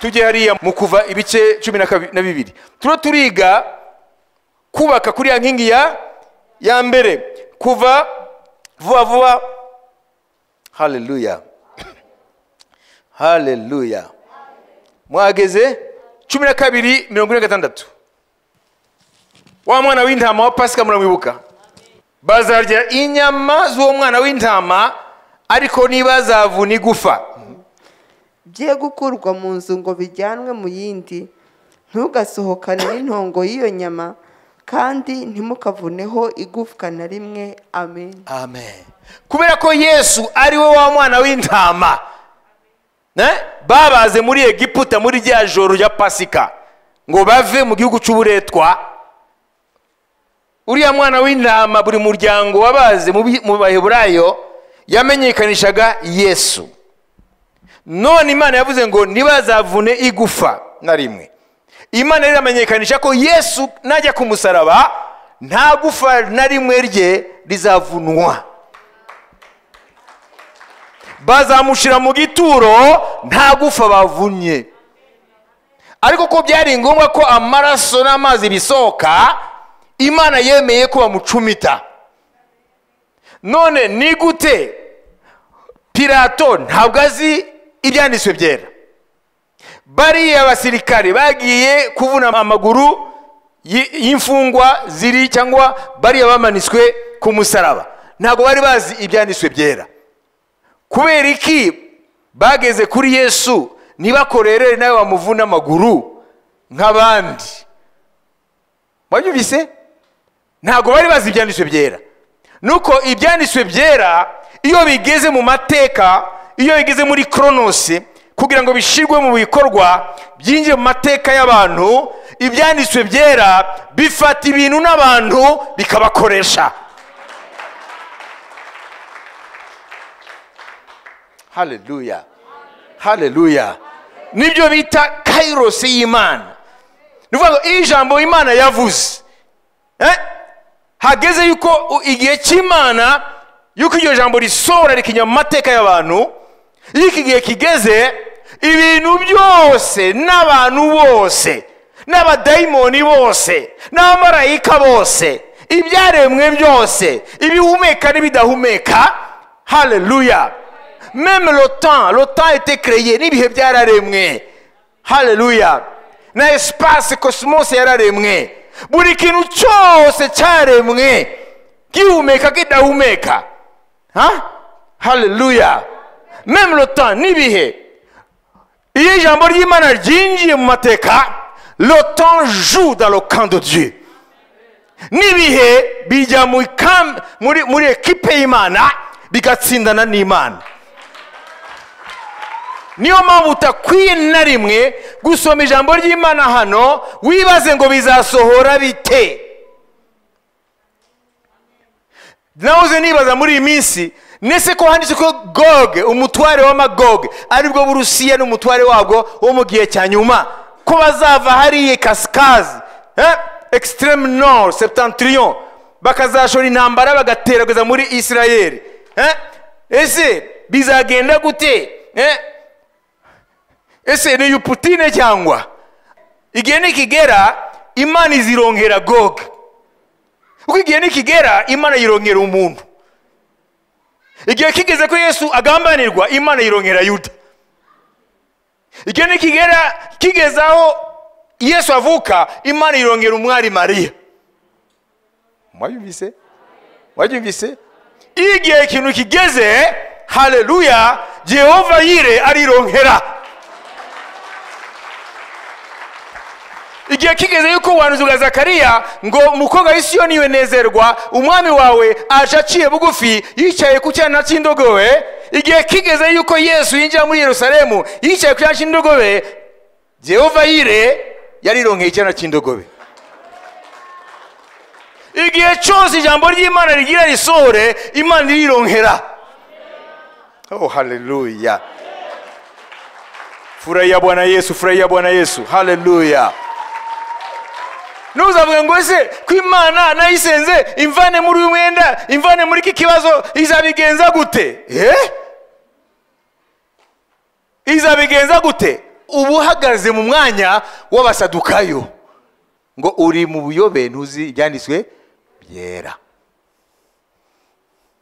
Tujye hariya mu kuva ibice cumi na bibiri. Turo turiga kubaka kuri ya nkingi ya mbere. Kuva vuba vuba haleluya haleluya mwageze cumi na kabiri mirongo ine na gatandatu wa mwana w'intama wa pasika muramwibuka bazarya inyama z'uwo mwana w'intama ariko ntibazavuna igufa bye gukurwa mu nzu ngo bijyanwe mu yindi. Ntugasohokane n'intongo y'iyo nyama. Kandi ntimukavuneho igufwa na rimwe. Amen. Amen. Kubera ko yesu ari we wa mwana w'intama babaze muri egiputa muri rya joro rya pasika ngo bave mu gihugu cy'uburetwa. Uriya mwana w'intama buri muryango wabaze mu baheburayo yamenyekanishaga yesu. None imana yavuze ngo ntibazavune igufa na rimwe. Imana rero iramenyekanisha ko yesu najya ku musaraba nta gufa na rimwe rye rizavunwa. Bazamushyira mu gituro nta gufa bavunnye ariko ko byari ngombwa ko amaraso n'amazi bisohoka imana yemeye ko bamucumita. None ni gute? Pirato ntabwo azi ibyanditswe byera. Bariya basirikare bagiye kuvuna amaguru y'imfungwa ziri cyangwa bariya bamanitswe ku musaraba. Ntabwo bari bazi ibyanditswe byera. Kubera iki? Bageze kuri yesu ntibakorere nawe bamuvuna amaguru nk'abandi. Wabyumvise ntabwo bari bazi ibyanditswe byera. Nuko ibyanditswe byera iyo bigeze mu mateka iyo bigeze muri koronosi kugira ngo bishyirwe mu bikorwa byinjiye mu mateka y'abantu ibyanditswe byera bifata ibintu n'abantu bikabakoresha. Haleluya haleluya ni byo bita kairosi y'imana. Ni ukuvuga ngo iyo ijambo imana yavuze. Eh, hageze yuko igihe cy'imana yuko iryo jambo risohora rikinya mu mateka y'abantu iyo iki gihe kigeze ibintu byose n'abantu bose n'abadayimoni bose n'abamarayika bose ibyaremwe byose ibihumeka n'ibidahumeka haleluya. Meme temps était créé n'ibihe byararemwe haleluya. Na espace cosmos yararemwe buri kintu cyose cyaremwe gihumeka kidahumeka ha haleluya. Meme le temps n'ibihe. Iyo ijambo ry'imana ryinjiye mu mateka le temps joue dans le camp de dieu. N'ibihe bijya muri ekipe y'imana bigatsindana n'imana. Niyo mpamvu utakwiye na rimwe gusoma ijambo ry'imana hano wibaze ngo bizasohora bite? Nahoze nibaza muri iyi minsi nese ko handitse ko goge umutware w'amagoge ari bwo burusiya n'umutware wabwo wo mu gihe cya nyuma. Ko bazava hariya kasikazi extreme nord septentrion. Bakazashora intambara bagatera kugeza muri isirayeli eh? ese bizagenda gute ese ni putine cyangwa? Igihe nikigera imana izirongera goge kuko igihe nikigera imana yirongera umuntu. Igihe kigeze ko yesu agambanirwa imana yirongera yuda. Igihe nikigera kigeze aho yesu avuka imana yirongera umwari mariya. Mwabyumvise mwabyumvise iyo igihe ikintu kigeze haleluya jehova yire arirongera. Igihe kigeze yuko ubuhanuzi bwa zakariya ngo umukobwa w'isiyoni nezerwa umwami wawe aje aciye bugufi yicaye ku cyana cy'indogobe igihe kigeze yuko yesu yinjira muri yerusalemu yicaye ku cyana cy'indogobe jehova yire yarirongeye icyana cy'indogobe igihe cyose ijambo ry'imana rigira risohore imana irironkera. Oh haleluya furahia bwana yesu furahia bwana yesu. Haleluya ntuzavuge ngo ese ko imana nayisenze? Imvane muri uyu mwenda imvane muri iki kibazo izabigenza gute? Eh? izabigenza gute? Uba uhagaze mu mwanya w'abasadukayo. Ngo uri mu buyobe ntuzi ibyanditswe? Byera.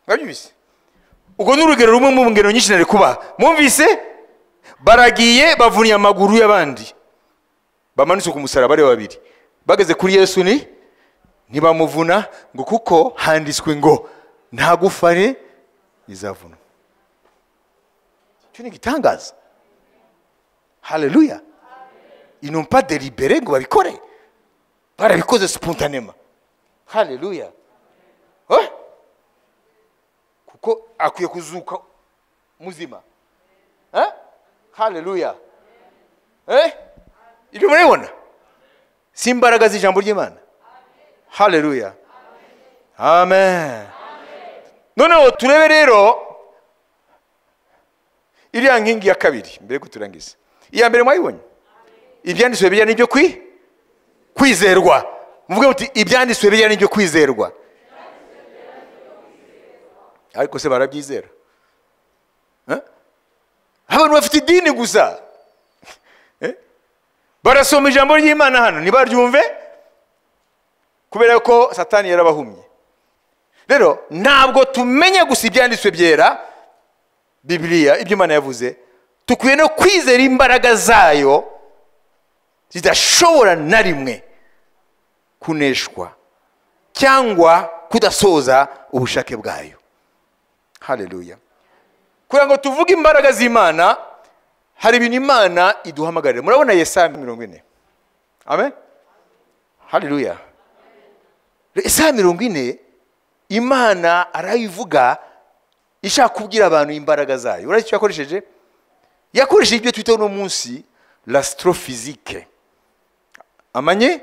Mwabyumvise ubwo ni urugero rumwe mu ngero nyinshi nari kuba mwumvise? Baragiye bavunnye amaguru y'abandi. Bamanitse ku musaraba ari babiri. Bageze kuri yesu ni ntibamuvuna ngo kuko handitswe ngo nta gufare izavuna icyo ni igitangaza. Haleluya ils pas delibere ngo babikore. Barabikoze spontanema. Haleluya Eh? kuko akwiye kuzuka muzima. Eh? haleluya Eh? ibyo murabibona si imbaraga z'ijambo ry'imana haleluya amen. Noneho turebe rero iriya nkingi ya kabiri mbere yuko iya mbere mwayibonye? Ibyanditswe bijyanye n'ibyo kwi? Kwizerwa. Muvuge muti ibyanditswe bijyanye n'ibyo kwizerwa. Ariko se barabyizera? Abantu bafite idini gusa? Barasoma ijambo ry'imana hano ntibaryumve? Kubera ko satani yarabahumye. Rero ntabwo tumenya gusa ibyanditswe byera bibiliya ibyo imana yavuze dukwiye no kwizera imbaraga zayo zidashobora na rimwe kuneshwa cyangwa kudasoza ubushake bwayo. Haleluya. Kugira ngo tuvuge imbaraga z'imana hari ibintu imana iduhamagarira murabona yesaya mirongo ine. Amen? Haleluya yesaya mirongo ine imana arayivuga ishaka kubwira abantu imbaraga zayo. Urazi icyo yakoresheje? Yakoresheje ibyo twita uno munsi l'astrophysique. Amanye?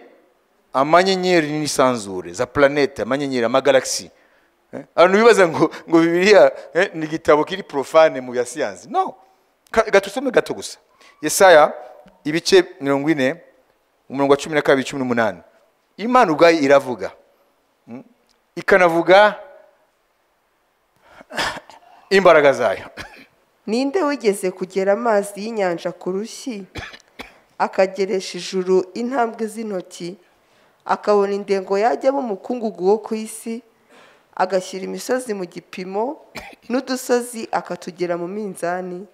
Amanyenyeri n'isanzure za planete amanyenyeri amagalagisi Eh, abantu bibaza ngo ngo bibiliya eh, ni igitabo kiri profane mu bya siyansi. No. Gatusome gato gusa. Yesaya ibice mirongo ine umurongo wa cumi na kabiri cumi n'umunani. Imana ubwayo iravuga. Mm. ikanavuga imbaraga zayo. Ninde wigeze kugera amazi y'inyanja ku rushyi? Akageresha ijuru intambwe z'intoki akabona indengo yajyamo umukungugu wo ku isi agashyira imisozi mu gipimo n'udusozi akatugera mu minzani.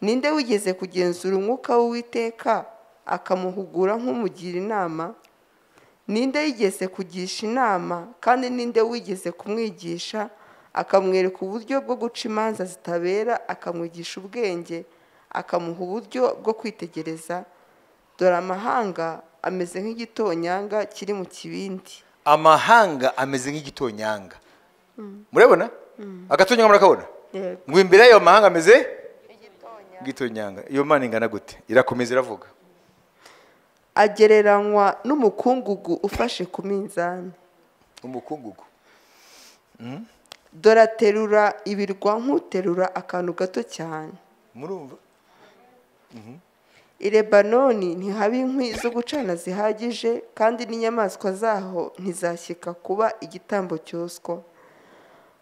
Ninde wigeze kugenzura umwuka w'uwiteka akamuhugura nk'umugira inama? Ninde yigeze kugisha inama kandi ninde wigeze kumwigisha akamwereka uburyo bwo guca imanza zitabera akamwigisha ubwenge akamuha uburyo bwo kwitegereza? Dore amahanga ameze nk'igitonyanga kiri mu kibindi. Amahanga ameze nk'igitonyanga. Murabona agatonyanga murakabona? Ngo imbere y'ayo mahanga ameze nk'igitonyanga iyo mana ingana gute? Irakomeza iravuga. Agereranywa n'umukungugu ufashe ku minzani. Umukungugu. Dore aterura ibirwa nk'uterura akantu gato cyane. Murumva? I lebanoni ntihaba inkwi zo gucana zihagije kandi n'inyamaswa zaho ntizashyika kuba igitambo cyoswa.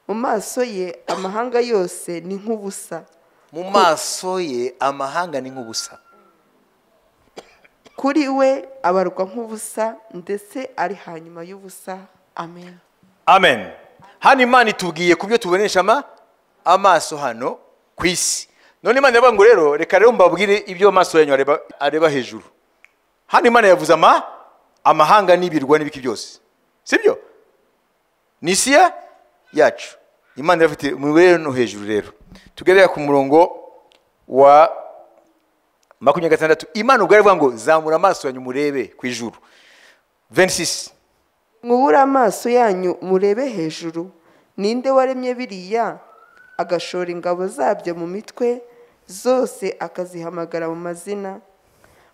Mu maso ye amahanga yose ni nk'ubusa. Mu maso ye amahanga ni nk'ubusa. Kuri we abarwa nk'ubusa ndetse ari hanyuma y'ubusa. Amen. Amen. Hano imana itubwiye ku byo tubonesha ama amaso hano ku isi. None imana iravuga ngo rero reka rero mbabwire ibyo amaso yanyu areba, areba hejuru. Hano imana yavuze ama amahanga n'ibirwa n'ibiki byose. Sibyo? Ni isi ya yacu. Imana irafite umubare no hejuru rero. Tugerera ku murongo wa makumyabiri na gatandatu. Imana ubwo iravuga ngo zamura amaso yanyu murebe ku ijuru. 26 mwubure amaso yanyu murebe hejuru. Ninde waremye biriya agashora ingabo zabyo mu mitwe zose akazihamagara mu mazina?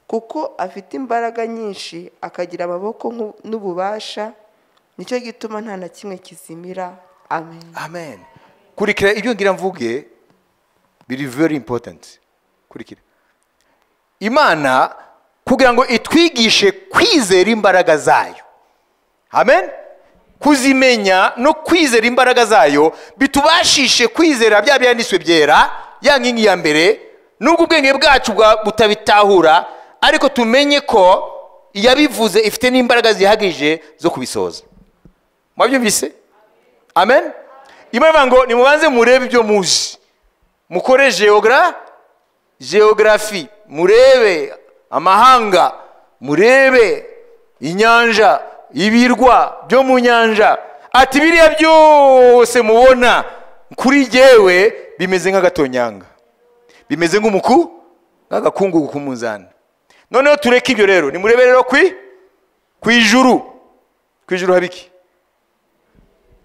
Kuko afite imbaraga nyinshi akagira amaboko n'ububasha ni cyo gituma nta na kimwe kizimira. Amen. Amen. Kurikira ibyo ngira mvuge biri very important. Kurikira. Imana kugira ngo itwigishe kwizera imbaraga zayo. Amen? Kuzimenya no kwizera imbaraga zayo bitubashishe kwizera bya byanditswe byera ya nkingi ya mbere nubwo ubwenge bwacu bwa- butabitahura ariko tumenye ko yabivuze ifite n'imbaraga zihagije zo kubisoza. Mwabyumvise? Amen? Imana ngo nimubanze murebe ibyo muzi. Mukore geogra geography murebe amahanga. Murebe inyanja ibirwa byo mu nyanja. Ati biriya byose mubona kuri jyewe bimeze nk'agatonyanga. Bimeze nk'umuku nk'agakungugu k'umuzani noneho tureke ibyo rero. Nimurebe rero ku ijuru ku ijuru haba iki?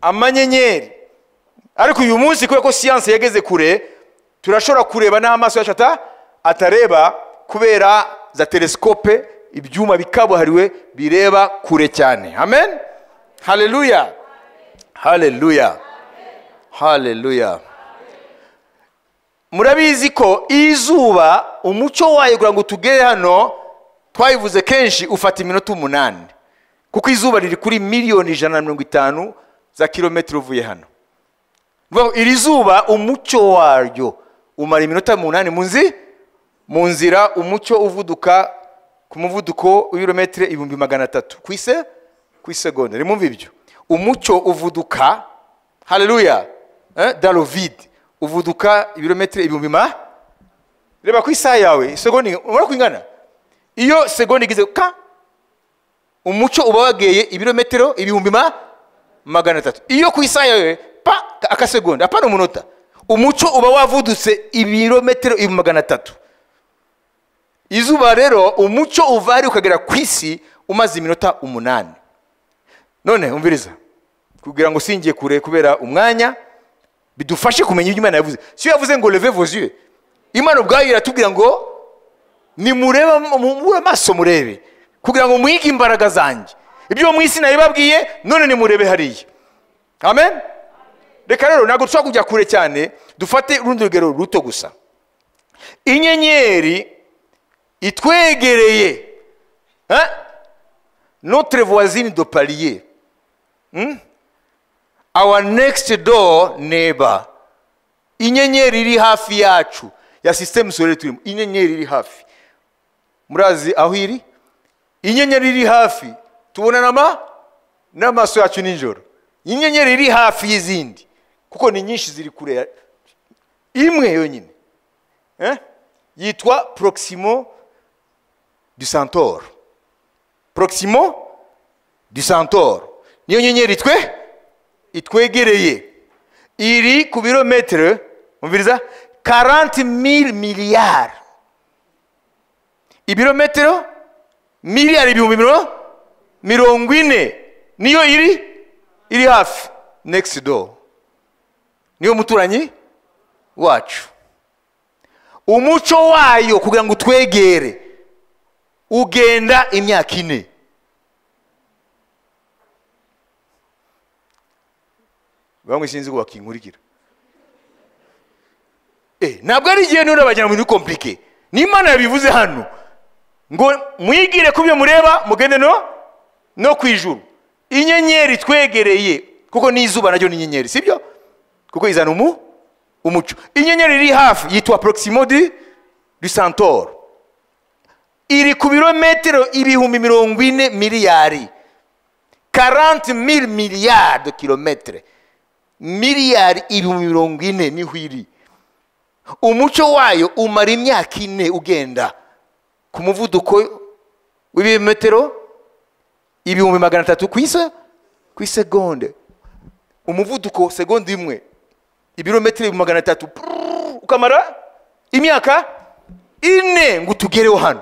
Amanyenyeri. Ariko uyu munsi kubera ko siyanse yageze kure turashobora kureba n'amaso yacu ata atareba kubera za telesikope ibyuma bikabuhariwe bireba kure cyane. Amen? Haleluya haleluya haleluya murabizi ko izuba umucyo wayo kugira ngo tugere hano twabivuze kenshi ufata iminota umunani. Kuko izuba riri kuri miliyoni ijana na mirongo itanu za kilometero uvuye hano. Iri zuba umucyo waryo. Umara iminota munani mu nzi? Mu nzira umucyo uvuduka ku muvuduko w'ibirometero ibihumbi magana atatu. Ku ise? Ku isegonda rimwumva ibyo. Umucyo uvuduka haleluya eh, darovide uvuduka ibirometero ibihumbi ma reba ku isaha yawe isegonda urabona ko iyo segonda igize ka umucyo uba wageye ibirometero ibihumbi ma magana atatu. Iyo ku isaha yawe pa akasegonda apana umunota umucyo uba wavudutse ibirometero ibihumbi magana atatu. Izuba rero umucyo uva ari ukagera ku isi umaze iminota umunani. None umviriza. Kugira ngo singiye kure kubera umwanya bidufashe kumenya ibyo imana yavuze. Si yavuze ngo leve yeux. Imana ubwayo iratubwira ngo nimurebe mubure amaso murebe. Kugira ngo mwige imbaraga zanjye. Ibyo mu isi nabibabwiye none nimurebe hariya. Amen? Reka rero ntabwo dushobora kujya kure cyane dufate urundi rugero ruto gusa. Inyenyeri itwegereye notre voisine de palier hmm? our next door neighbor. Inyenyeri iri hafi yacu ya systeme solaire turimo inyenyeri iri hafi. Murazi aho iri? Inyenyeri iri hafi. Tubona nama? N'amaso yacu nijoro inyenyeri iri hafi y'izindi. Kuko ni nyinshi ziri kure imwe yonyine eh? yitwa proximo du centaure. Proximo du centaure. Niyo nyenyeri twe itwegereye. Iri ku birometero umviriza? 40 mille miliyari ibirometero? Miliyari ibihumbi miro- mirongo ine. Niyo iri? Iri hafi. Next door. Niyo muturanyi? Wacu. Umuco wayo kugira ngo utwegere. Ugenda imyaka ine. Bamwe sinzi ngo bakinkurikira Eh, ntabwo ari igihe none bajyana mu bintu komplike n'imana yabivuze hano. Ngo mwigire ku byo mureba mugende no no ku ijuru. Inyenyeri twegereye kuko n'izuba naryo ni inyenyeri sibyo? Kuko izana umu? Umuco inyenyeri iri hafi yitwa proximo du centaure iri ku birometero ibihumbi mirongo ine miliyari. 40 mille miliyari de kilometre. Miliyari ibihumbi mirongo ine niho iri umuco wayo umara imyaka ine ugenda. Ku muvuduko w'ibirometero ibihumbi magana atatu ku isegonde. Umuvuduko segonda imwe ibirometero magana atatu. Ukamara? Imyaka? Ine. Ngo utugereho hano.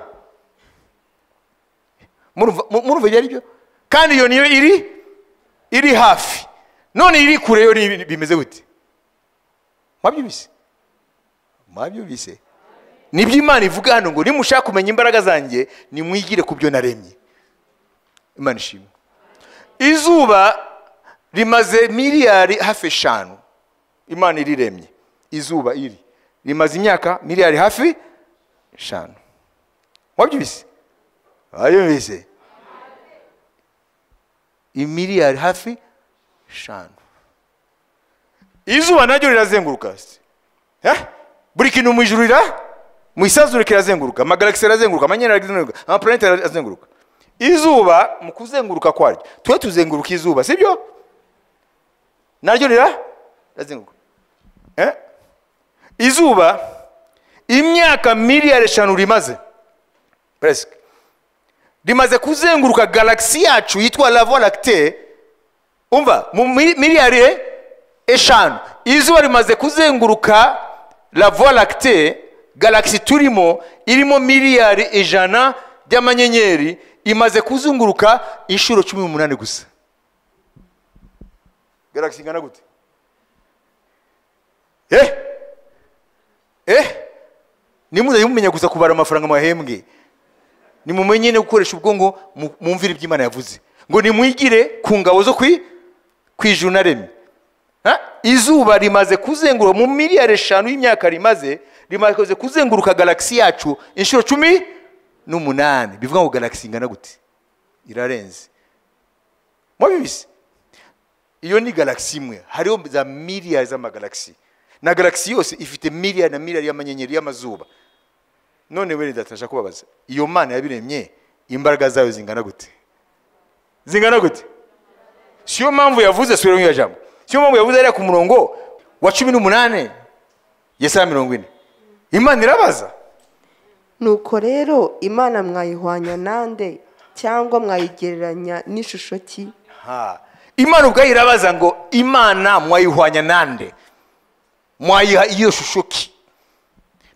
Murumva mu- murumva ibyo ari byo kandi iyo niyo iri? Iri hafi. None iri kure yo bimeze gute? Mwabyumvise? Mwabyumvise? Nibyo imana ivuga hano ngo nimushaka kumenya imbaraga zanjye nimwigire ku byo naremye. Imana ishimwe. Izuba rimaze miliyari hafi eshanu. Imana iriremye. Izuba iri. Rimaze imyaka miliyari hafi eshanu. Wabyumvise? Wabyumvise? Imiliyari hafi eshanu. Izuba naryo rirazenguruka. Buri kintu mu ijuru rira mu isanzure kirazenguruka amagalagisi arazenguruka amanyenyeri arazenguruka amapulaneti arazenguruka izuba mu kuzenguruka kwaryo. Twe tuzenguruka izuba sibyo? Naryo rira rirazenguruka? Izuba imyaka miliyari eshanu rimaze. Rimaze kuzenguruka galagisi yacu yitwa la voie lactée. Umva mu mi- miliyari eshanu. Izuba rimaze kuzenguruka la voie lactée galagisi turimo irimo miliyari ijana by'amanyenyeri imaze kuzunguruka inshuro cumi n'umunani gusa. Galagisi ingana gute? Eh? Eh? Nimuzajya mumenya gusa kubara amafaranga mwahembwe nimumenye no gukoresha ubwonko mwumvire ibyo imana yavuze. Ngo nimwigire ku ngabo zo ku ijuru na remi Ha? izuba rimaze kuzenguruka mu miliyari eshanu y'imyaka rimaze rimaze kuzenguruka galagisi yacu inshuro cumi n'umunani. Bivuga ngo galagisi ingana gute? Irarenze. Mwabibise iyo ni galagisi imwe. Hariho za miliyari z'amagalagisi na galagisi yose ifite miliyari na miliyari y'amanyenyeri y'amazuba. None wenda ndashaka kubabaza. Iyo mana yabiremye imbaraga zayo zingana gute? Zingana gute? Siyo mpamvu yavuze sura nk'iyo jambo. Siyo mpamvu yavuze ariya ku murongo wa cumi n'umunani yesaya mirongo ine. Imana irabaza. Nuko rero imana mwayihwanya nande cyangwa mwayigereranya n'ishusho ki? Ha. imana ubwayo irabaza ngo imana mwayihwanya nande? Mwayiha iyo shusho ki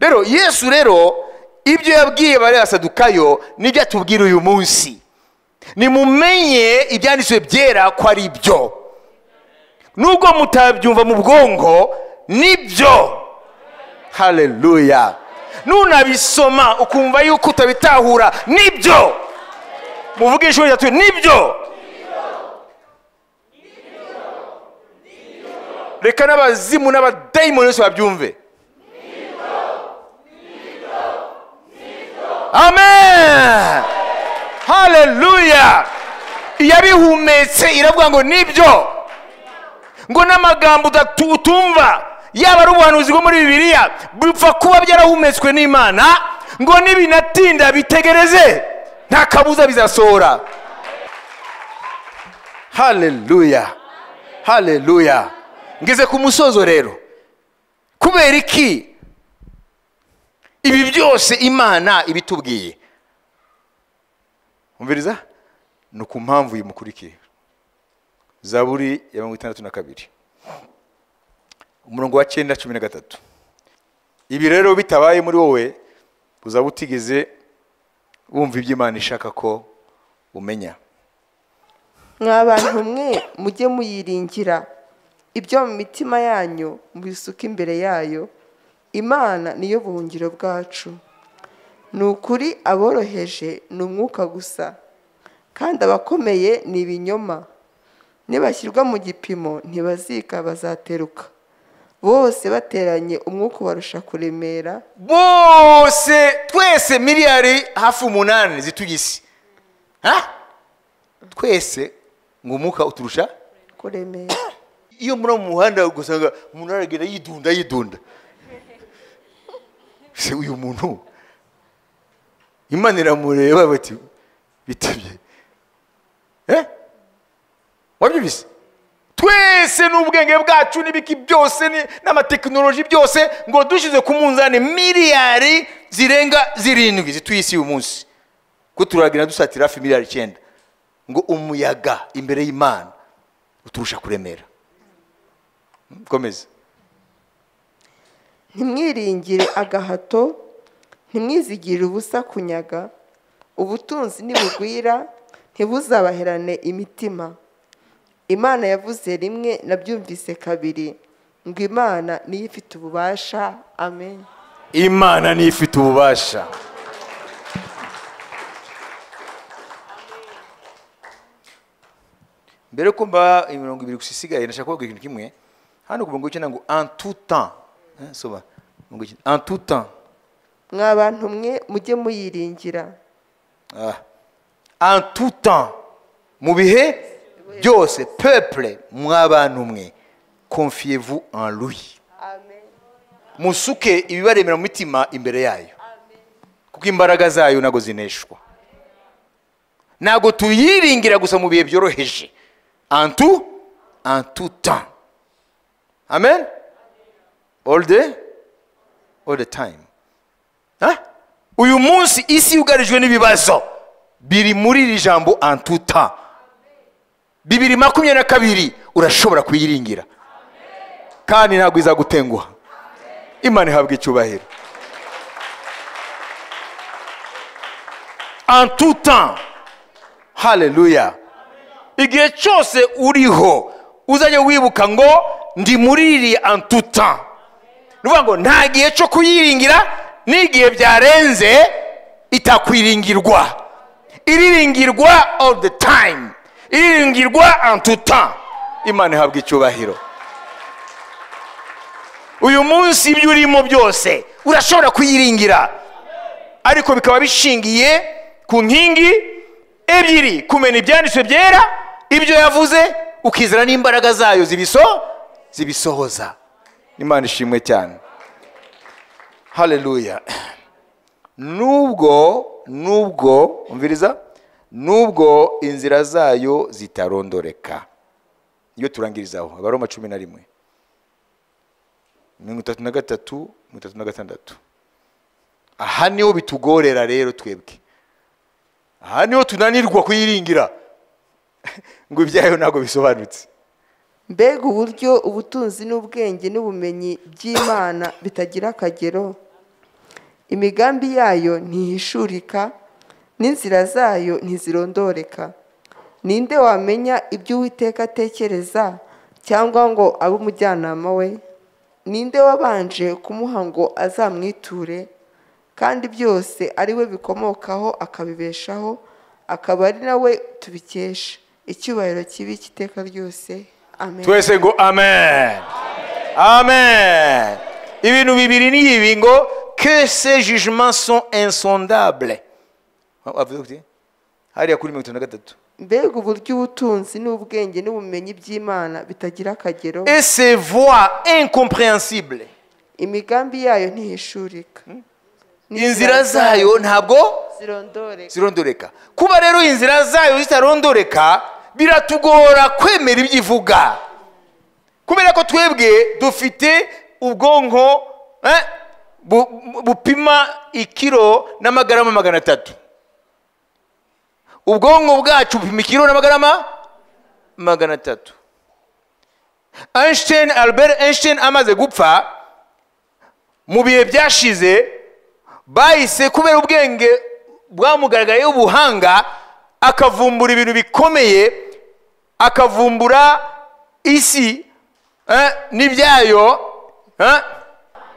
rero yesu rero ibyo yabwiye bariya sadukayo ni byo atubwira uyu munsi. Nimumenye ibyanditswe byera ko ari byo. Nubwo mutabyumva mu bwongo ni byo. Haleluya nunabisoma ukumva yuko utabitahura ni byo. Muvuge inshuro eshatu ni byo. Reka n'abazimu n'abadayimoni bose babyumve. Amen. Haleluya iyabihumetse iravuga ngo ni byo? Ngo n'amagambo utumva yaba ari ubuhanuzi bwo muri bibiliya bipfa kuba byarahumetswe n'imana ngo nibinatinda bitegereze nta kabuza bizasohora haleluya haleluya ngeze ku musozo rero. Kubera iki? Ibi byose imana ibitubwiye. Umviriza? Ni ku mpamvu yimukurikiye zaburi ya mirongo itandatu na kabiri. Umurongo wa cyenda cumi na gatatu. Ibi rero bitabaye muri wowe uzaba utigeze wumva ibyo imana ishaka ko umenya. Mwa bantu mwe mujye muyiringira. Ibyo mu mitima yanyu mubisuke imbere yayo imana niyo buhungiro bwacu. Ni ukuri aboroheje ni umwuka gusa kandi abakomeye ni ibinyoma. Nibashyirwa mu gipimo ntibazika bazateruka. Bose bateranye umwuka ubarusha kuremera. Bose twese miliyari hafi umunani zituye isi Ha? twese ngo umwuka uturusha? Kuremera. Iyo muri mu muhanda ugasanga umuntu aragenda yidunda yidunda. Se uyu muntu? Imana iramureba bati bitebye. Eh? Wabyumvise twese n'ubwenge bwacu n'ibiki byose n'amatekinoloji byose ngo dushyize ku munzani miliyari zirenga zirindwi zituye isi uyu munsi. Ko turagenda dusatira hafi miliyari icyenda. Ngo umuyaga imbere y'imana uturusha kuremera. Komeza. Ntimwiringire agahato ntimwizigire ubusa kunyaga ubutunzi nibugwira ntibuzabaherane imitima. Imana yavuze rimwe nabyumvise kabiri. Ngo imana niyo ifite ububasha. Amen. Imana niyo ifite ububasha. Mbere ko mba imirongo ibiri gusa isigaye ndashaka kubabwira ikintu kimwe. Hano ku murongo w'icyenda ngo en tout temps. Eh, soba. Temps. Mwa bantu mwe mujye muyiringira. Ah. en tout temps. Mu bihe byose peuple mw'abantu mwe. Confiez-vous en lui. Musuke ibibaremera mu mitima imbere yayo. Kuko imbaraga zayo ntabwo zineshwa. Ntabwo tuyiringira gusa mu bihe byoroheje. Tout temps. Amen? All the all the time. Uyu munsi isi yugarijwe n'ibibazo. Biri muri iri jambo temps bibiri makumyabiri na kabiri urashobora kuyiringira. Kandi ntabwo izagutenguha. Imana ihabwa icyubahiro. Temps haleluya igihe cyose uriho uzajya wibuka ngo ndi muri iri temps. Ni ukuvuga ngo nta gihe cyo kuyiringira n'igihe byarenze itakwiringirwa. Iriringirwa all the time. Iriringirwa temps. Imana ihabwa icyubahiro. Uyu munsi ibyo urimo byose urashobora kuyiringira. Ariko bikaba bishingiye ku nkingi ebyiri. Kumenya ibyanditswe byera ibyo yavuze ukizera n'imbaraga zayo zibiso zibisohoza. Imana ishimwe cyane. Haleluya nubwo nubwo umviriza nubwo inzira zayo zitarondoreka. Iyo turangirizaho abaroma cumi na rimwe. Mirongo itatu na gatatu mirongo itatu na gatandatu. Aha ni ho bitugorera rero twebwe. Aha ni ho tunanirwa kuyiringira. Ngo ibyayo ntabwo bisobanutse. Mbega uburyo ubutunzi n'ubwenge n'ubumenyi by'imana bitagira akagero. Imigambi yayo ntihishurika n'inzira zayo ntizirondoreka. Ninde wamenya ibyo uwiteka atekereza cyangwa ngo abe umujyanama we? Ninde wabanje kumuha ngo azamwiture? Kandi byose ari we bikomokaho akabibeshaho akaba ari nawe tubikesha. Icyubahiro kibi cy'iteka ryose. Twese ngo amen. Amen. Ibintu bibiri ni ibi ngo que ces jugements sont insondables. Hariya kuri mirongo itatu na gatatu. Mbega uburyo ubutunzi n'ubwenge n'ubumenyi by'imana bitagira akagero. Et ses voies incompréhensibles. Imigambi yayo ntihishurika. Inzira zayo ntabwo zirondoreka. Kuba rero inzira zayo zitarondoreka biratugora kwemera ibyo ivuga kubera ko twebwe dufite ubwonko eh, bu- bu- bupima ikiro n'amagarama magana atatu. Ubwonko bwacu bupima ikiro n'amagarama magana atatu. Einstein albert einstein amaze gupfa mu bihe byashize bahise kubera ubwenge bwamugaragayeho ubuhanga akavumbura ibintu bikomeye akavumbura isi eh, n'ibyayo eh,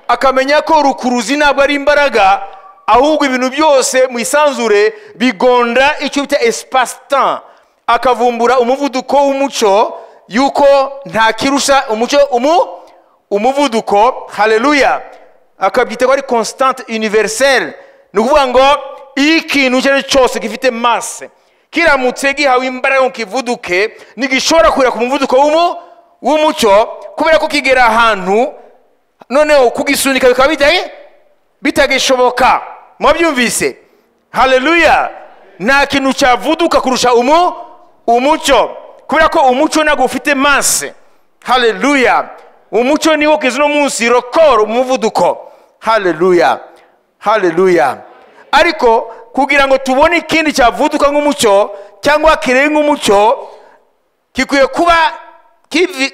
akamenya ko rukuruzi ntabwo ari imbaraga ahubwo ibintu byose mu isanzure bigonda icyo bita espace temps akavumbura umuvuduko w'umucyo yuko nta kirusha umucyo umu umuvuduko. Haleluya akabyita ko ari constante universelle. Ni ukuvuga ngo iyo ikintu icyo ari cyo cyose gifite masse. Kiramutse gihawe imbaraga ngo kivuduke ntigishobora kurira ku muvuduko w'umu w'umucyo kubera ko kigera ahantu noneho kugisunika bikaba bitagishoboka. Mwabyumvise? Haleluya nta kintu cyavuduka kurusha umu umucyo. Kubera ko umucyo ntabwo ufite masse. Haleluya umucyo niwo kugeza uno munsi rokoro umuvuduko. Haleluya haleluya ariko kugira ngo tubone ikindi cyavuduka nk'umucyo cyangwa kirenga umucyo gikwiye kuba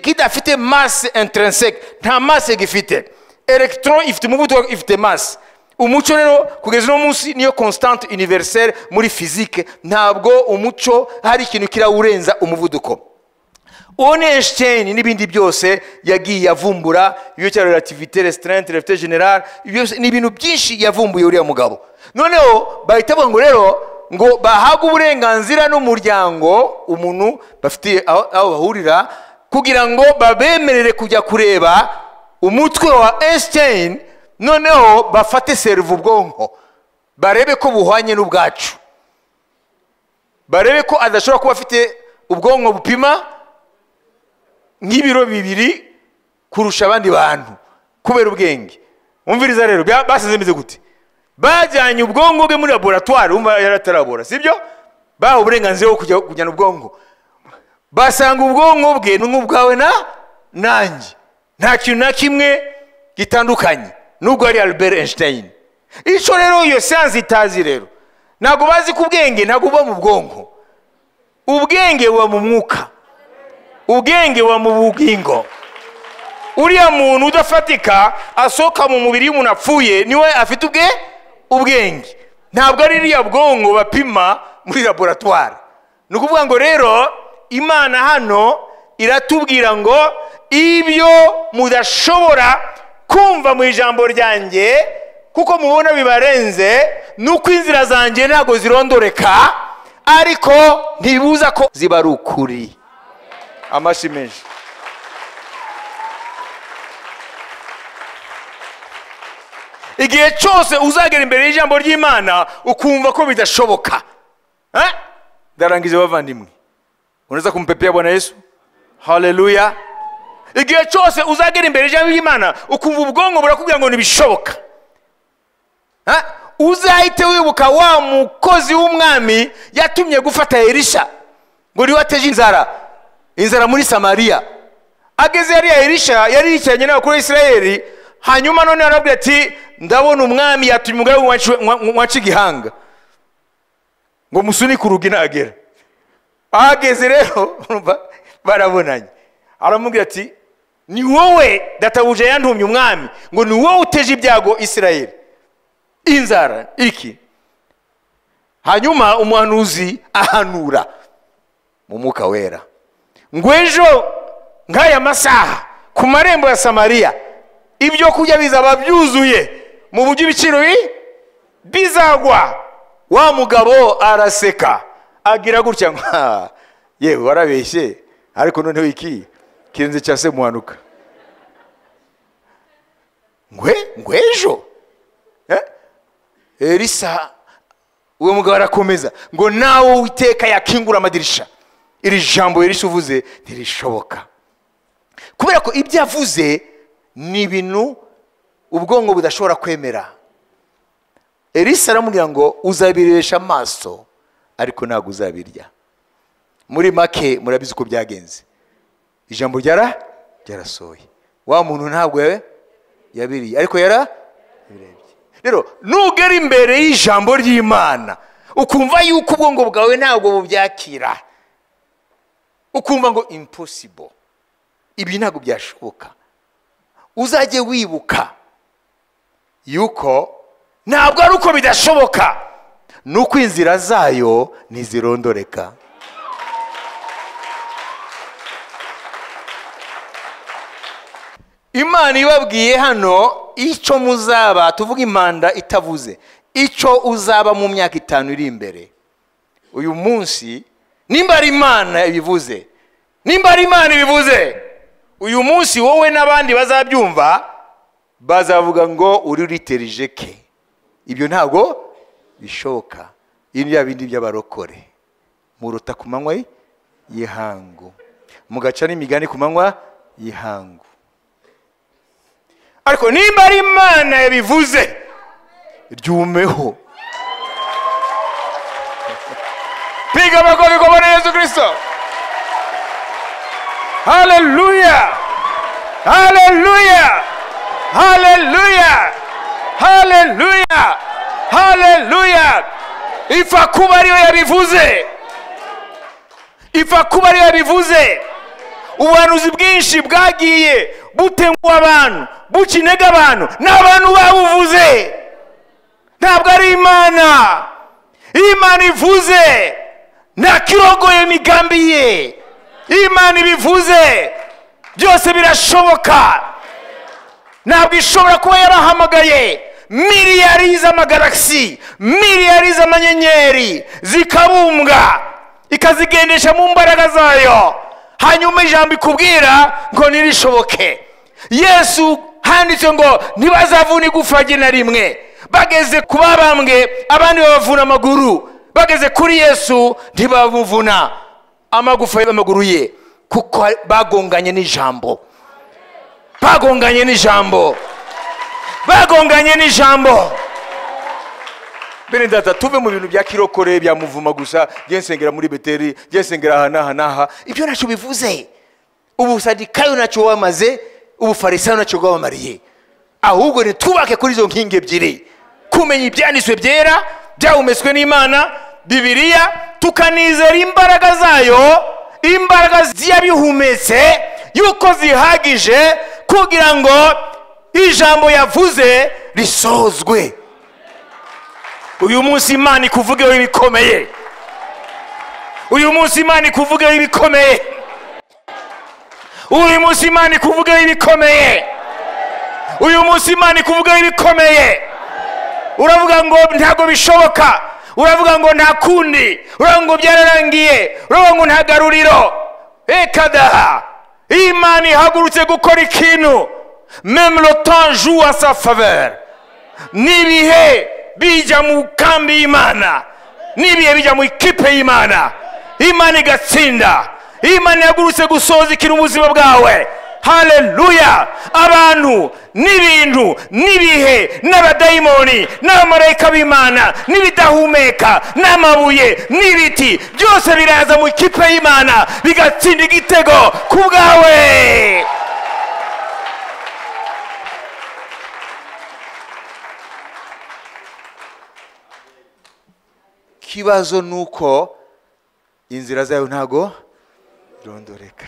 kidafite masse intrinsèque nta masse gifite. Electron ifite umuvuduko ifite masse umucyo rero kugeza uno munsi niyo constante universelle muri physique. Ntabwo umucyo hari ikintu kirawurenza umuvuduko. Uwo ni einstein n'ibindi byose yagiye avumbura ibyo cya relativité générale ibyo byose ni ibintu byinshi yavumbuye uriya mugabo. Noneho bahita bavuga ngo rero ngo bahabwe uburenganzira n'umuryango umuntu bafite aho bahurira kugira ngo babemerere kujya kureba umutwe wa einstein noneho bafate serivu ubwonko. Barebe ko buhwanye n'ubwacu. Barebe ko adashobora kuba afite ubwonko bupima nk'ibiro bibiri kurusha abandi bantu. Kubera ubwenge. Umviriza rero basize bimeze gute? Bajyanye ubwonko bwe muri laboratwari wumva yari atarabora sibyo? Bahawe uburenganzira bwo kujya kujyana ubwonko. Basanga ubwonko bwe ni nk'ubwawe na nanjye. Nta kintu na kimwe gitandukanye. Nubwo ari albert einstein. Icyo rero iyo siyansi itazi rero. Ntabwo bazi ko ubwenge ntabwo buba mu bwonko. Ubwenge buba mu mwuka. Ubwenge buba mu bugingo. Uriya muntu udafatika asohoka mu mubiri y'umuntu apfuye ni we afite ubwe? Ubwenge. Ntabwo ari iriya bwonko bapima muri laboratwari ni ukuvuga ngo rero imana hano iratubwira ngo ibyo mudashobora kumva mu ijambo ryanjye kuko mubona bibarenze ni uko inzira zanjye ntabwo zirondoreka ariko ntibuza ko ziba ari ukuri. Amashyi menshi. Igihe cyose uzagera imbere y'ijambo ry'imana ukumva ko bidashoboka. Ndarangije bavandimwe unaweza kumpepea bwana yesu? Haleluya igihe cyose uzagera imbere y'ijambo ry'imana ukumva ubwonko burakubwira ngo ntibishoboka. Uzahite wibuka wa mukozi w'umwami yatumye gufata elisha. Ngo ni we wateje inzara. Inzara muri samariya ageze hariya elisha yari yicaranye n'abakuru b'isirayeli. Hanyuma none arabwira ati ndabona umwami yatumye umugabo waca igihanga ngo musunike urugi nagera. Ahageze rero barabonanye. Aramubwira ati ni wowe databuja yantumye umwami. Ngo ni wowe uteje ibyago isirayeli. Inzara iki? Hanyuma umuhanuzi ahanura mu mwuka wera. Ngo ejo nk'aya masaha ku marembo ya samariya ibyo kurya bizaba byuzuye mu buryo ibiciro bi- bizagwa. Wa mugabo araseka. Agira gutya ngo "Ha, yewe warabeshye. Ariko noneho iki? Kirenze cya se muhanuka ngwe ngwe ejo? Eh? elisa uwo mugabo arakomeza ngo nawe uwiteka yakingura amadirisha. Iri jambo elisa uvuze ntirishoboka. Kubera ko ibyo avuze ni ibintu ubwonko budashobora kwemera. Elisa aramubwira ngo uzabiresha amaso. Ariko ntabwo uzabirya. Muri make murabizi uko byagenze. Ijambo ryara? Ryarasohoye. Wa muntu ntabwo yabiriye. Ariko yara? Yabirebye. Rero nugera imbere y'ijambo ry'imana ukumva yuko ubwonko bwawe ntabwo bubyakira. Ukumva ngo impossible. Ibi ntabwo byashoboka. Uzajye wibuka. Yuko ntabwo ari uko bidashoboka. Ni uko inzira zayo ntizirondoreka. Imana ibabwiye hano icyo muzaba tuvuga impanda itavuze icyo uzaba mu myaka itanu iri imbere. Uyu munsi nimba ari imana ibivuze nimba ari imana ibivuze uyu munsi wowe n'abandi bazabyumva bazavuga ngo uri uriterije ke. Ibyo ntabwo bishoboka. Ibi bya bindi by'abarokore. Muruta ku manywa y'ihangu. Mugaca n'imigani ku manywa y'ihangu. Ariko nimba ari imana yabivuze ryumeho. Piga amakofi kwa bwana yesu kirisito haleluya haleluya haleluya haleluya haleluya ipfa kuba ariyo yabivuze ipfa kuba ariyo yabivuze ubuhanuzi bwinshi bwagiye butenguha abantu buca intege abantu. Ni abantu babuvuze ntabwo ari imana. Imana ivuze. Ntakirogoye imigambi ye. Imana ibivuze. Byose birashoboka. Ntabwo ishobora kuba yarahamagaye. Miliyari z'amagaragisi miliyari z'amanyenyeri zikabumbwa ikazigendesha mu mbaraga zayo. Hanyuma ijambo ikubwira ngo ntirishoboke. Yesu handitse ngo ntibazavune igufa rye na rimwe. Bageze ku babambwe abandi babavuna amaguru. Bageze kuri yesu ntibamuvuna. Amagufa y'amaguru ye kuko bagonganye n'ijambo. Bagonganye n'ijambo. Bagonganye n'ijambo. Bene data tuve mu bintu bya kirokore bya muvuma gusa. Jye nsengera muri beteri jye nsengera aha n'aha n'aha. Ibyo ntacyo bivuze. Ubusadikayo ntacyo wamaze ubufarisayo ntacyo bwabamariye ahubwo ntitwubake kuri izo nkingi ebyiri. Kumenya ibyanditswe byera byahumetswe n'imana bibiliya tukanizera imbaraga zayo imbaraga ziyabihumetse yuko zihagije kugira ngo ijambo yavuze risozwe. Uyu munsi imana ikuvugeho ibikomeye uyu munsi imana ikuvugeho ibikomeye uyu munsi imana ikuvugeho ibikomeye uyu munsi imana ikuvugeho ibikomeye uravuga ngo ntabwo bishoboka. Uravuga ngo nta kundi. Uravuga ngo byararangiye. Uravuga ngo nta garuriro. Ekadaha imana ihagurutse gukora ikintu. Meme le temps joue à sa faveur. N'ibihe bijya mu kambi y'imana. N'ibihe bijya mu ikipe y'imana. Imana igatsinda. Imana ihagurutse gusoza ikintu mu buzima bwawe haleluya abantu n'ibintu n'ibihe n'abadayimoni n'abamarayika b'imana n'ibidahumeka n'amabuye n'ibiti byose biraza mu ikipe y'imana bigatsinda igitego ku bwawe. Ikibazo ni uko inzira zayo ntago irondoreka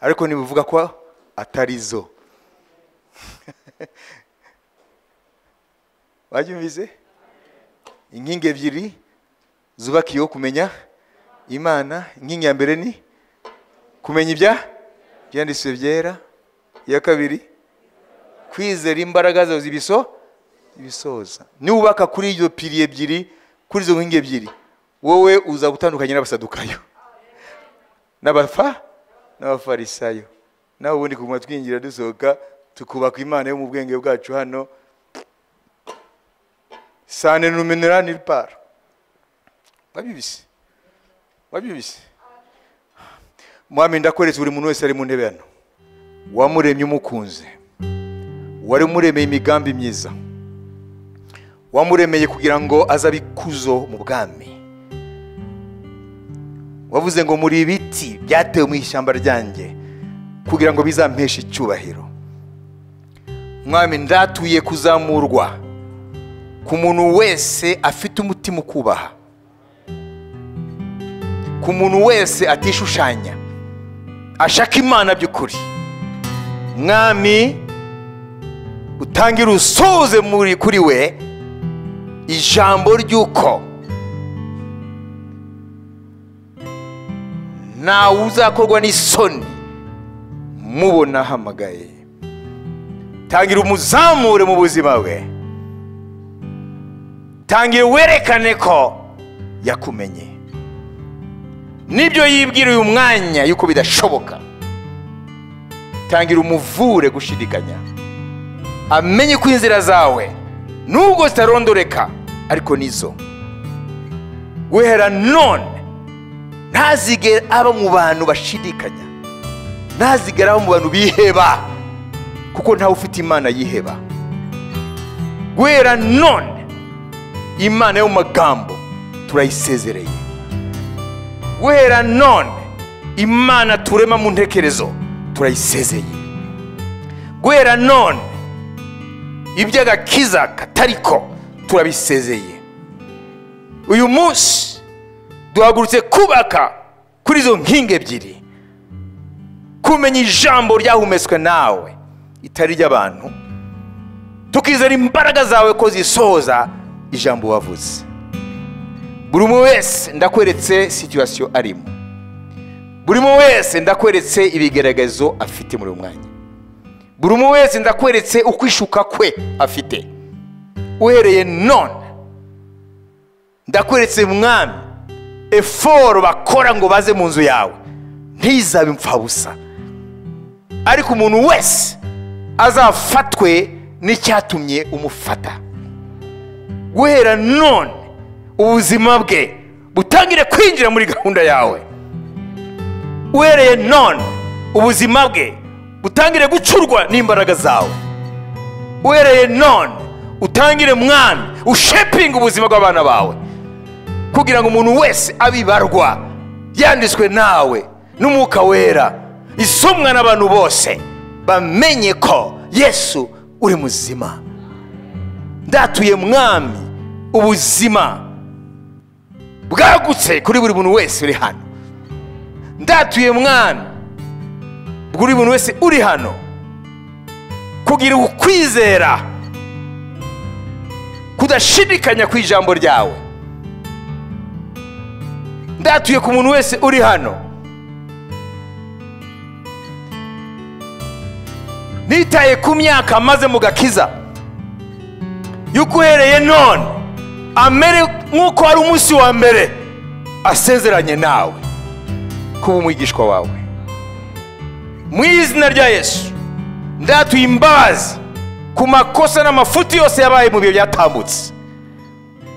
ariko ntibivuga ko atari zo. Wabyumvise? Inkingi ebyiri zubakiyeho kumenya imana. Inkingi ya mbere ni kumenya ibya? Byanditswe byera. Iya kabiri kwizera imbaraga zawe zibiso ibisoza. Niwubaka kuri izo piri ebyiri kuri izo nkingi ebyiri wowe uza gutandukanya n'abasadukayo. N'abafa n'abafarisayo. Nawe ubundi kuguma twinjira dusohoka tukubaka imana yo mu bwenge bwacu hano. Sane numenera niripara wabibise? Wabibise? Mwami ndakweretse buri muntu wese ari mu ntebe hano. Wamuremye umukunze. Wari umuremeye imigambi myiza. Wamuremeye kugira ngo azabe ikuzo mu bwami. Wavuze ngo muri ibiti byatewe mu ishyamba ryanjye. Kugira ngo bizampeshe icyubahiro. Mwami ndatuye kuzamurwa ku muntu wese afite umutima ukubaha. Ku muntu wese atishushanya ashaka imana by'ukuri. Mwami utangire usoze muri kuri we ijambo ry'uko ntawe uzakorwa n'isoni. Mubona ahamagaye. Tangira umuzamure mu buzima bwe. Tangira werekane ko yakumenye. Nibyo yibwira uyu mwanya yuko bidashoboka. Tangira umuvure gushidikanya. Amenye ko inzira zawe nubwo zitarondoreka ariko nizo. Guhera none ntazigere aba mu bantu bashidikanya. Ntazigere aba mu bantu biheba kuko ntawe ufite imana yiheba. Guhera none imana yo mu magambo turayisezereye. Guhera none imana turema mu ntekerezo turayisezeye guhera none iby'agakiza katariko turabisezeye uyu munsi duhagurutse kubaka kuri izo nkingi ebyiri kumenya ijambo ryahumetswe nawe itari iry'abantu tukizera imbaraga zawe ko zisohoza ijambo wavuze buri umwe wese ndakweretse situwasiyo arimo. Buri umwe wese ndakweretse ibigaragazo afite muri uyu mwanya. Buri umwe wese ndakweretse ukwishuka kwe afite. Uhereye none ndakweretse mwami eforo bakora ngo baze mu nzu yawe. Ntizabe impfabusa ariko umuntu wese azafatwe n'icyatumye umufata. Guhera none ubuzima bwe butangire kwinjira muri gahunda yawe. Uhereye none ubuzima bwe butangire gucurwa n'imbaraga zawe. Uhereye none utangire mwami ushepinga ubuzima bw'abana bawe. Kugira ngo umuntu wese abibarwa yanditswe nawe n'umwuka wera. Isomwa n'abantu bose bamenye ko yesu uri muzima. Ndatuye mwami ubuzima bwagutse kuri buri muntu wese uri hano. Ndatuye mwami buri muntu wese uri hano. Kugira ukwizera kudashidikanya ku ijambo ryawe. Ndatuye ku muntu wese uri hano. Nitaye ku myaka maze mu gakiza yuko uhereye none amere nk'uko ari umunsi wa mbere asezeranye nawe kuba umwigishwa wawe. Mu izina rya yesu ndatuye imbabazi ku makosa n'amafuti yose yabaye mu bihe byatambutse.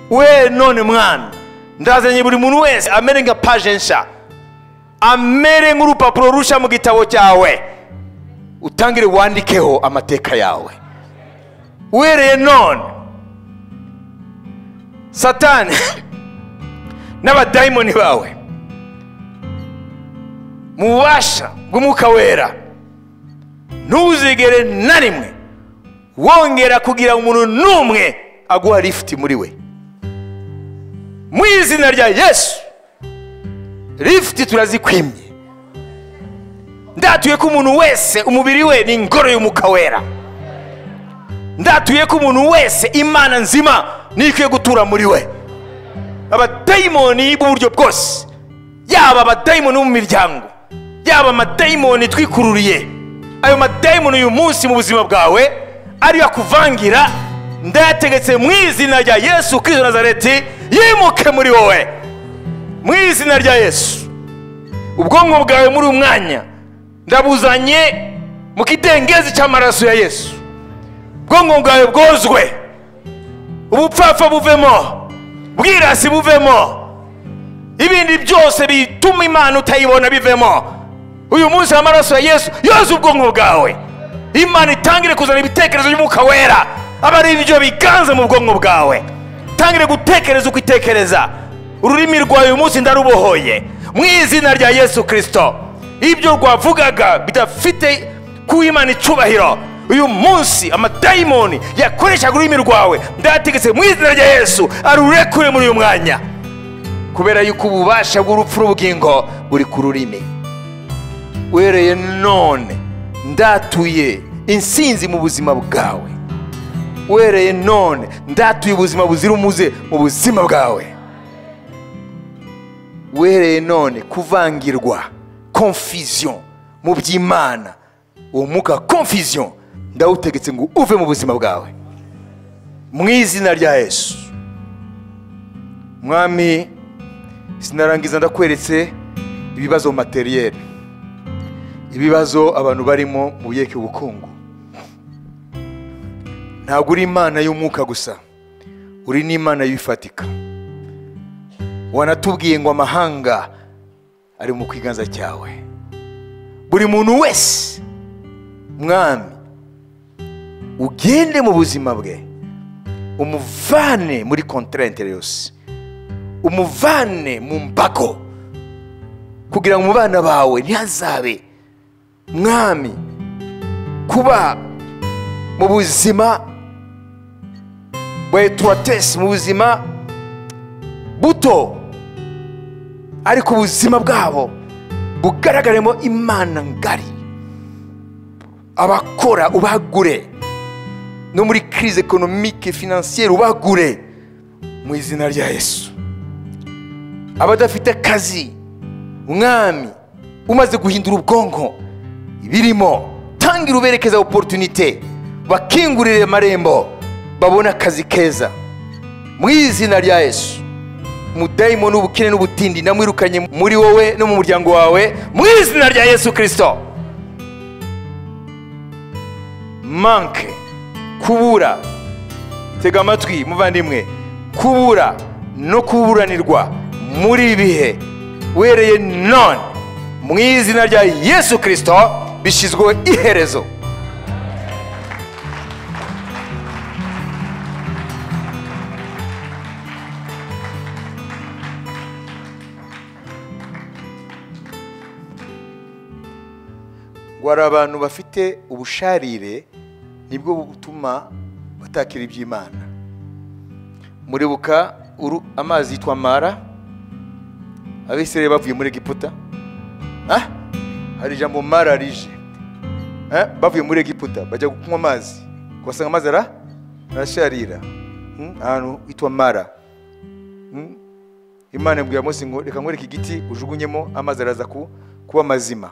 We none mwana ndazanye buri muntu wese amere nka paje nsha amere nk'urupapuro rusha mu gitabo cyawe. Utangire wandikeho amateka yawe. Uhereye none satani n'abadayimoni bawe mu bubasha bw'umwuka wera ntuzigere na rimwe wongera kugira umuntu n'umwe aguha lifuti muri we. Mu izina rya yesu lifuti turazikwimye. Ndatuye ko umuntu wese umubiri we ni ingoro y'umwuka wera ndatuye ko umuntu wese imana nzima niyo gutura muri we. Abadayimoni b'uburyo bwose yaba abadayimoni bo mu miryango yaba amadayimoni twikururiye ayo madayimoni uyu munsi mu buzima bwawe ariyo akuvangira ndayategetse mu izina rya yesu kirisito nazareti yimuke muri wowe. Mu izina rya yesu. Ubwonko bwawe muri uyu mwanya ndabuzanye mu kidengezi cy'amaraso ya yesu. Ubwonko bwawe bwozwe. Ubupfapfa buvemo. Bwirasi buvemo. Ibindi byose bituma imana utayibona bivemo. Uyu munsi amaraso ya yesu yoze ubwonko bwawe. Imana itangire kuzana ibitekerezo by'umwuka wera. Aba ari ibyo biganze mu bwonko bwawe. Tangire gutekereza uko itekereza ururimi rwawe uyu munsi ndarubohoye. Mu izina rya yesu kirisito ibyo rwavugaga bidafite kuba imana icubahiro. Uyu munsi amadayimoni yakoreshaga ururimi rwawe. Ndayategetse mu izina rya yesu arurekure muri uyu mwanya. Kubera yuko ububasha bw'urupfu n'ubugingo buri ku rurimi. Uhereye none ndatuye insinzi mu buzima bwawe. Uhereye none ndatuye ubuzima buzira umuze mu buzima bwawe. Uhereye none kuvangirwa confusion. Mu by'imana. Uwo mwuka confusion. Ndawutegetse ngo uve mu buzima bwawe. Mu izina rya yesu. Mwami sinarangiza ndakweretse ibibazo materiyeri ibibazo abantu barimo mu buyeke ubukungu. Ntabwo uri imana y'umwuka gusa. Uri n'imana y'ifatika wanatubwiye ngo amahanga ari mu kwiganza cyawe. Buri muntu wese mwami ugende mu buzima bwe umuvane muri konterente yose umuvane mu mbago kugira ngo mu bana bawe ntihazabe. Mwami kuba mu buzima bwa etuwatesi mu buzima buto ariko ubuzima bwabo bugaragaremo imana ngari. Abakora ubagure no muri kirize ekonomike finansiyeri ubagure mu izina rya yesu. Abadafite akazi umwami umaze guhindura ubwonko birimo tangira uberekeza oporutunite bakingurire amarembo babone akazi keza. Mu izina rya yesu umudayimoni w'ubukene n'ubutindi namwirukanye muri wowe no mu muryango wawe mu izina rya yesu kirisito manke kubura tega amatwi muvandimwe kubura no kuburanirwa muri bihe. Uhereye none mu izina rya yesu kirisito bishyizweho iherezo. Hari abantu bafite ubusharire nibwo butuma batakira iby'imana. Muribuka amazi yitwa mara abisirayeli bavuye muri egiputa. Ah, hari ijambo mara rije. Eh, bavuye muri egiputa bajya kunywa amazi. Kubasanga amazi ara arasharira. Hmm, ahantu hitwa mara. Hmm, imana yabwira mose ngo reka nkwereke igiti ujugunyemo amazi araza ku- kuba mazima.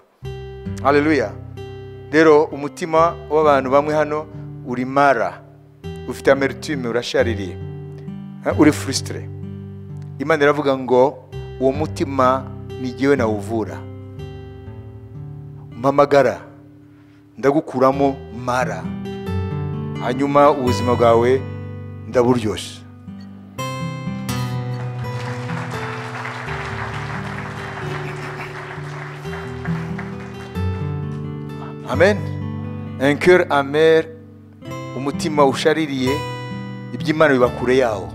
Haleluya rero umutima w'abantu bamwe hano uri mara ufite ameritume urashaririye. Uri furisitire imana iravuga ngo uwo mutima ni jyewe nawuvura. Mpamagara. Ndagukuramo mara. Hanyuma ubuzima bwawe ndaburyoshya amen. Un cœur amer umutima ushaririye iby'imana biba kure yawo.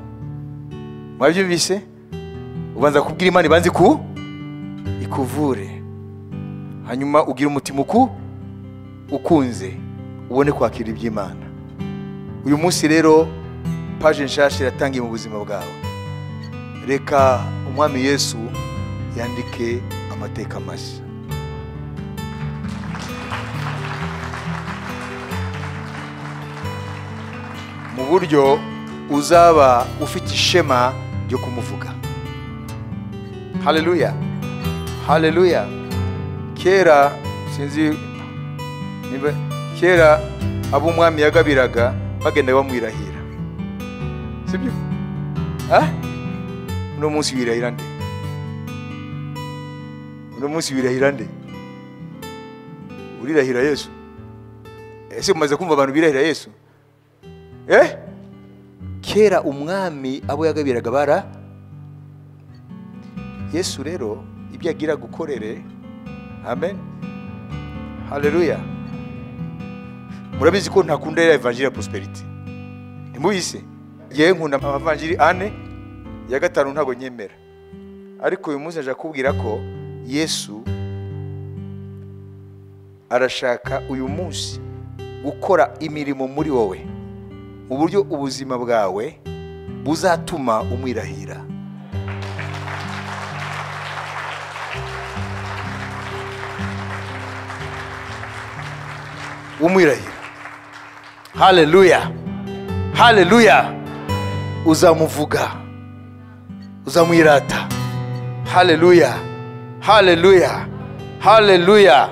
Mwabyumvise? Ubanza kubwira imana ibanze ku? Ikuvure. Hanyuma ugira umutima uku? Ukunze. Ubone kwakira iby'imana uyu munsi rero paje nshasha iratangiye mu buzima bwawe. Reka umwami yesu yandike amateka mashya. Buryo uzaba ufite ishema ryo kumuvuga. Haleluya. Haleluya. Kera sinzi kera abo umwami yagabiraga bagenda bamwirahira. Sibyo? Uno munsi wirahira nde? Uno munsi wirahira nde? Urirahira yesu? Ese umaze kumva abantu birahira yesu? Eh kera umwami abo yagabiraga bara yesu rero ibyo agira gukorere. Amen. Haleluya murabizi ko ntakunda ya evanjiri ya prosperity? Ntimubizi yewe nkunda amavanjiri ane ya gatanu ntabwo nyemera. Ariko uyu munsi aje kubwira ko yesu arashaka uyu munsi gukora imirimo muri wowe. Mu buryo ubuzima bwawe buzatuma umwirahira. Umwirahira. Haleluya haleluya uzamuvuga. Uzamwirata. Haleluya haleluya haleluya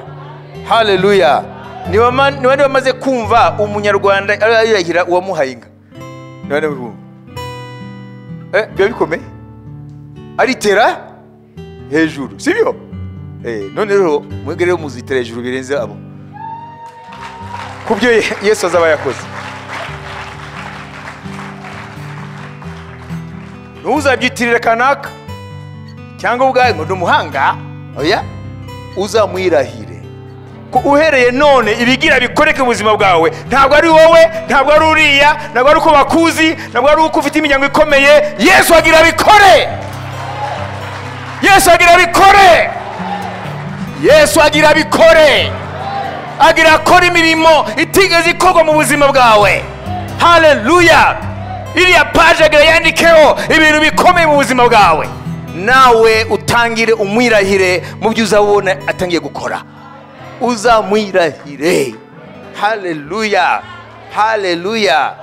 haleluya ni bande bamaze kumva umunyarwanda arahira uwamuhaye inka eh biba bikomeye aritera? Hejuru sibyo? Eh none rero mwebwe rero muzitera hejuru birenze abo. Ku byo yesu azaba yakoze. Ntuzabyitirire kanaka. Cyangwa ubwawe ngo ni umuhanga oya? Uzamwirahire. Uhereye none ibigira bikoreke ubuzima bwawe ntabwo ari wowe ntabwo ari uriya ntabwo ari uko bakuzi ntabwo ari uko ufite imiryango ikomeye yesu agira bikore yesu agira bikore yesu agira bikore agira akora imirimo itigeze ikorwa mu buzima bwawe. Haleluya iriya paje agira yandikeho ibintu bikomeye mu buzima bwawe. Nawe utangire umwirahire mu byo uzabona atangiye gukora. Uzamwirahire haleluya haleluya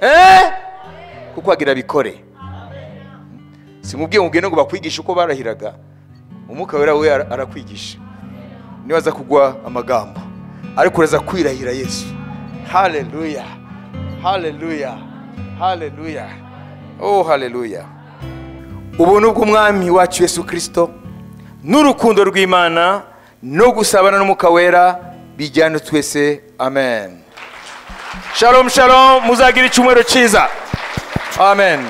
eh? Kuko agira bikore. Simubwiye mubwiye ngo bakwigishe uko barahiraga. Umwuka wera we arakwigisha. Niba aza kugwa amagambo. Ariko uraza kwirahira yesu. Haleluya haleluya haleluya oh haleluya ubuntu bw'umwami wacu yesu kirisito n'urukundo rw'imana. No gusabana n'umwuka wera bijyane twese. Amen. Shalom shalom. Muzagira icyumweru cyiza. Amen.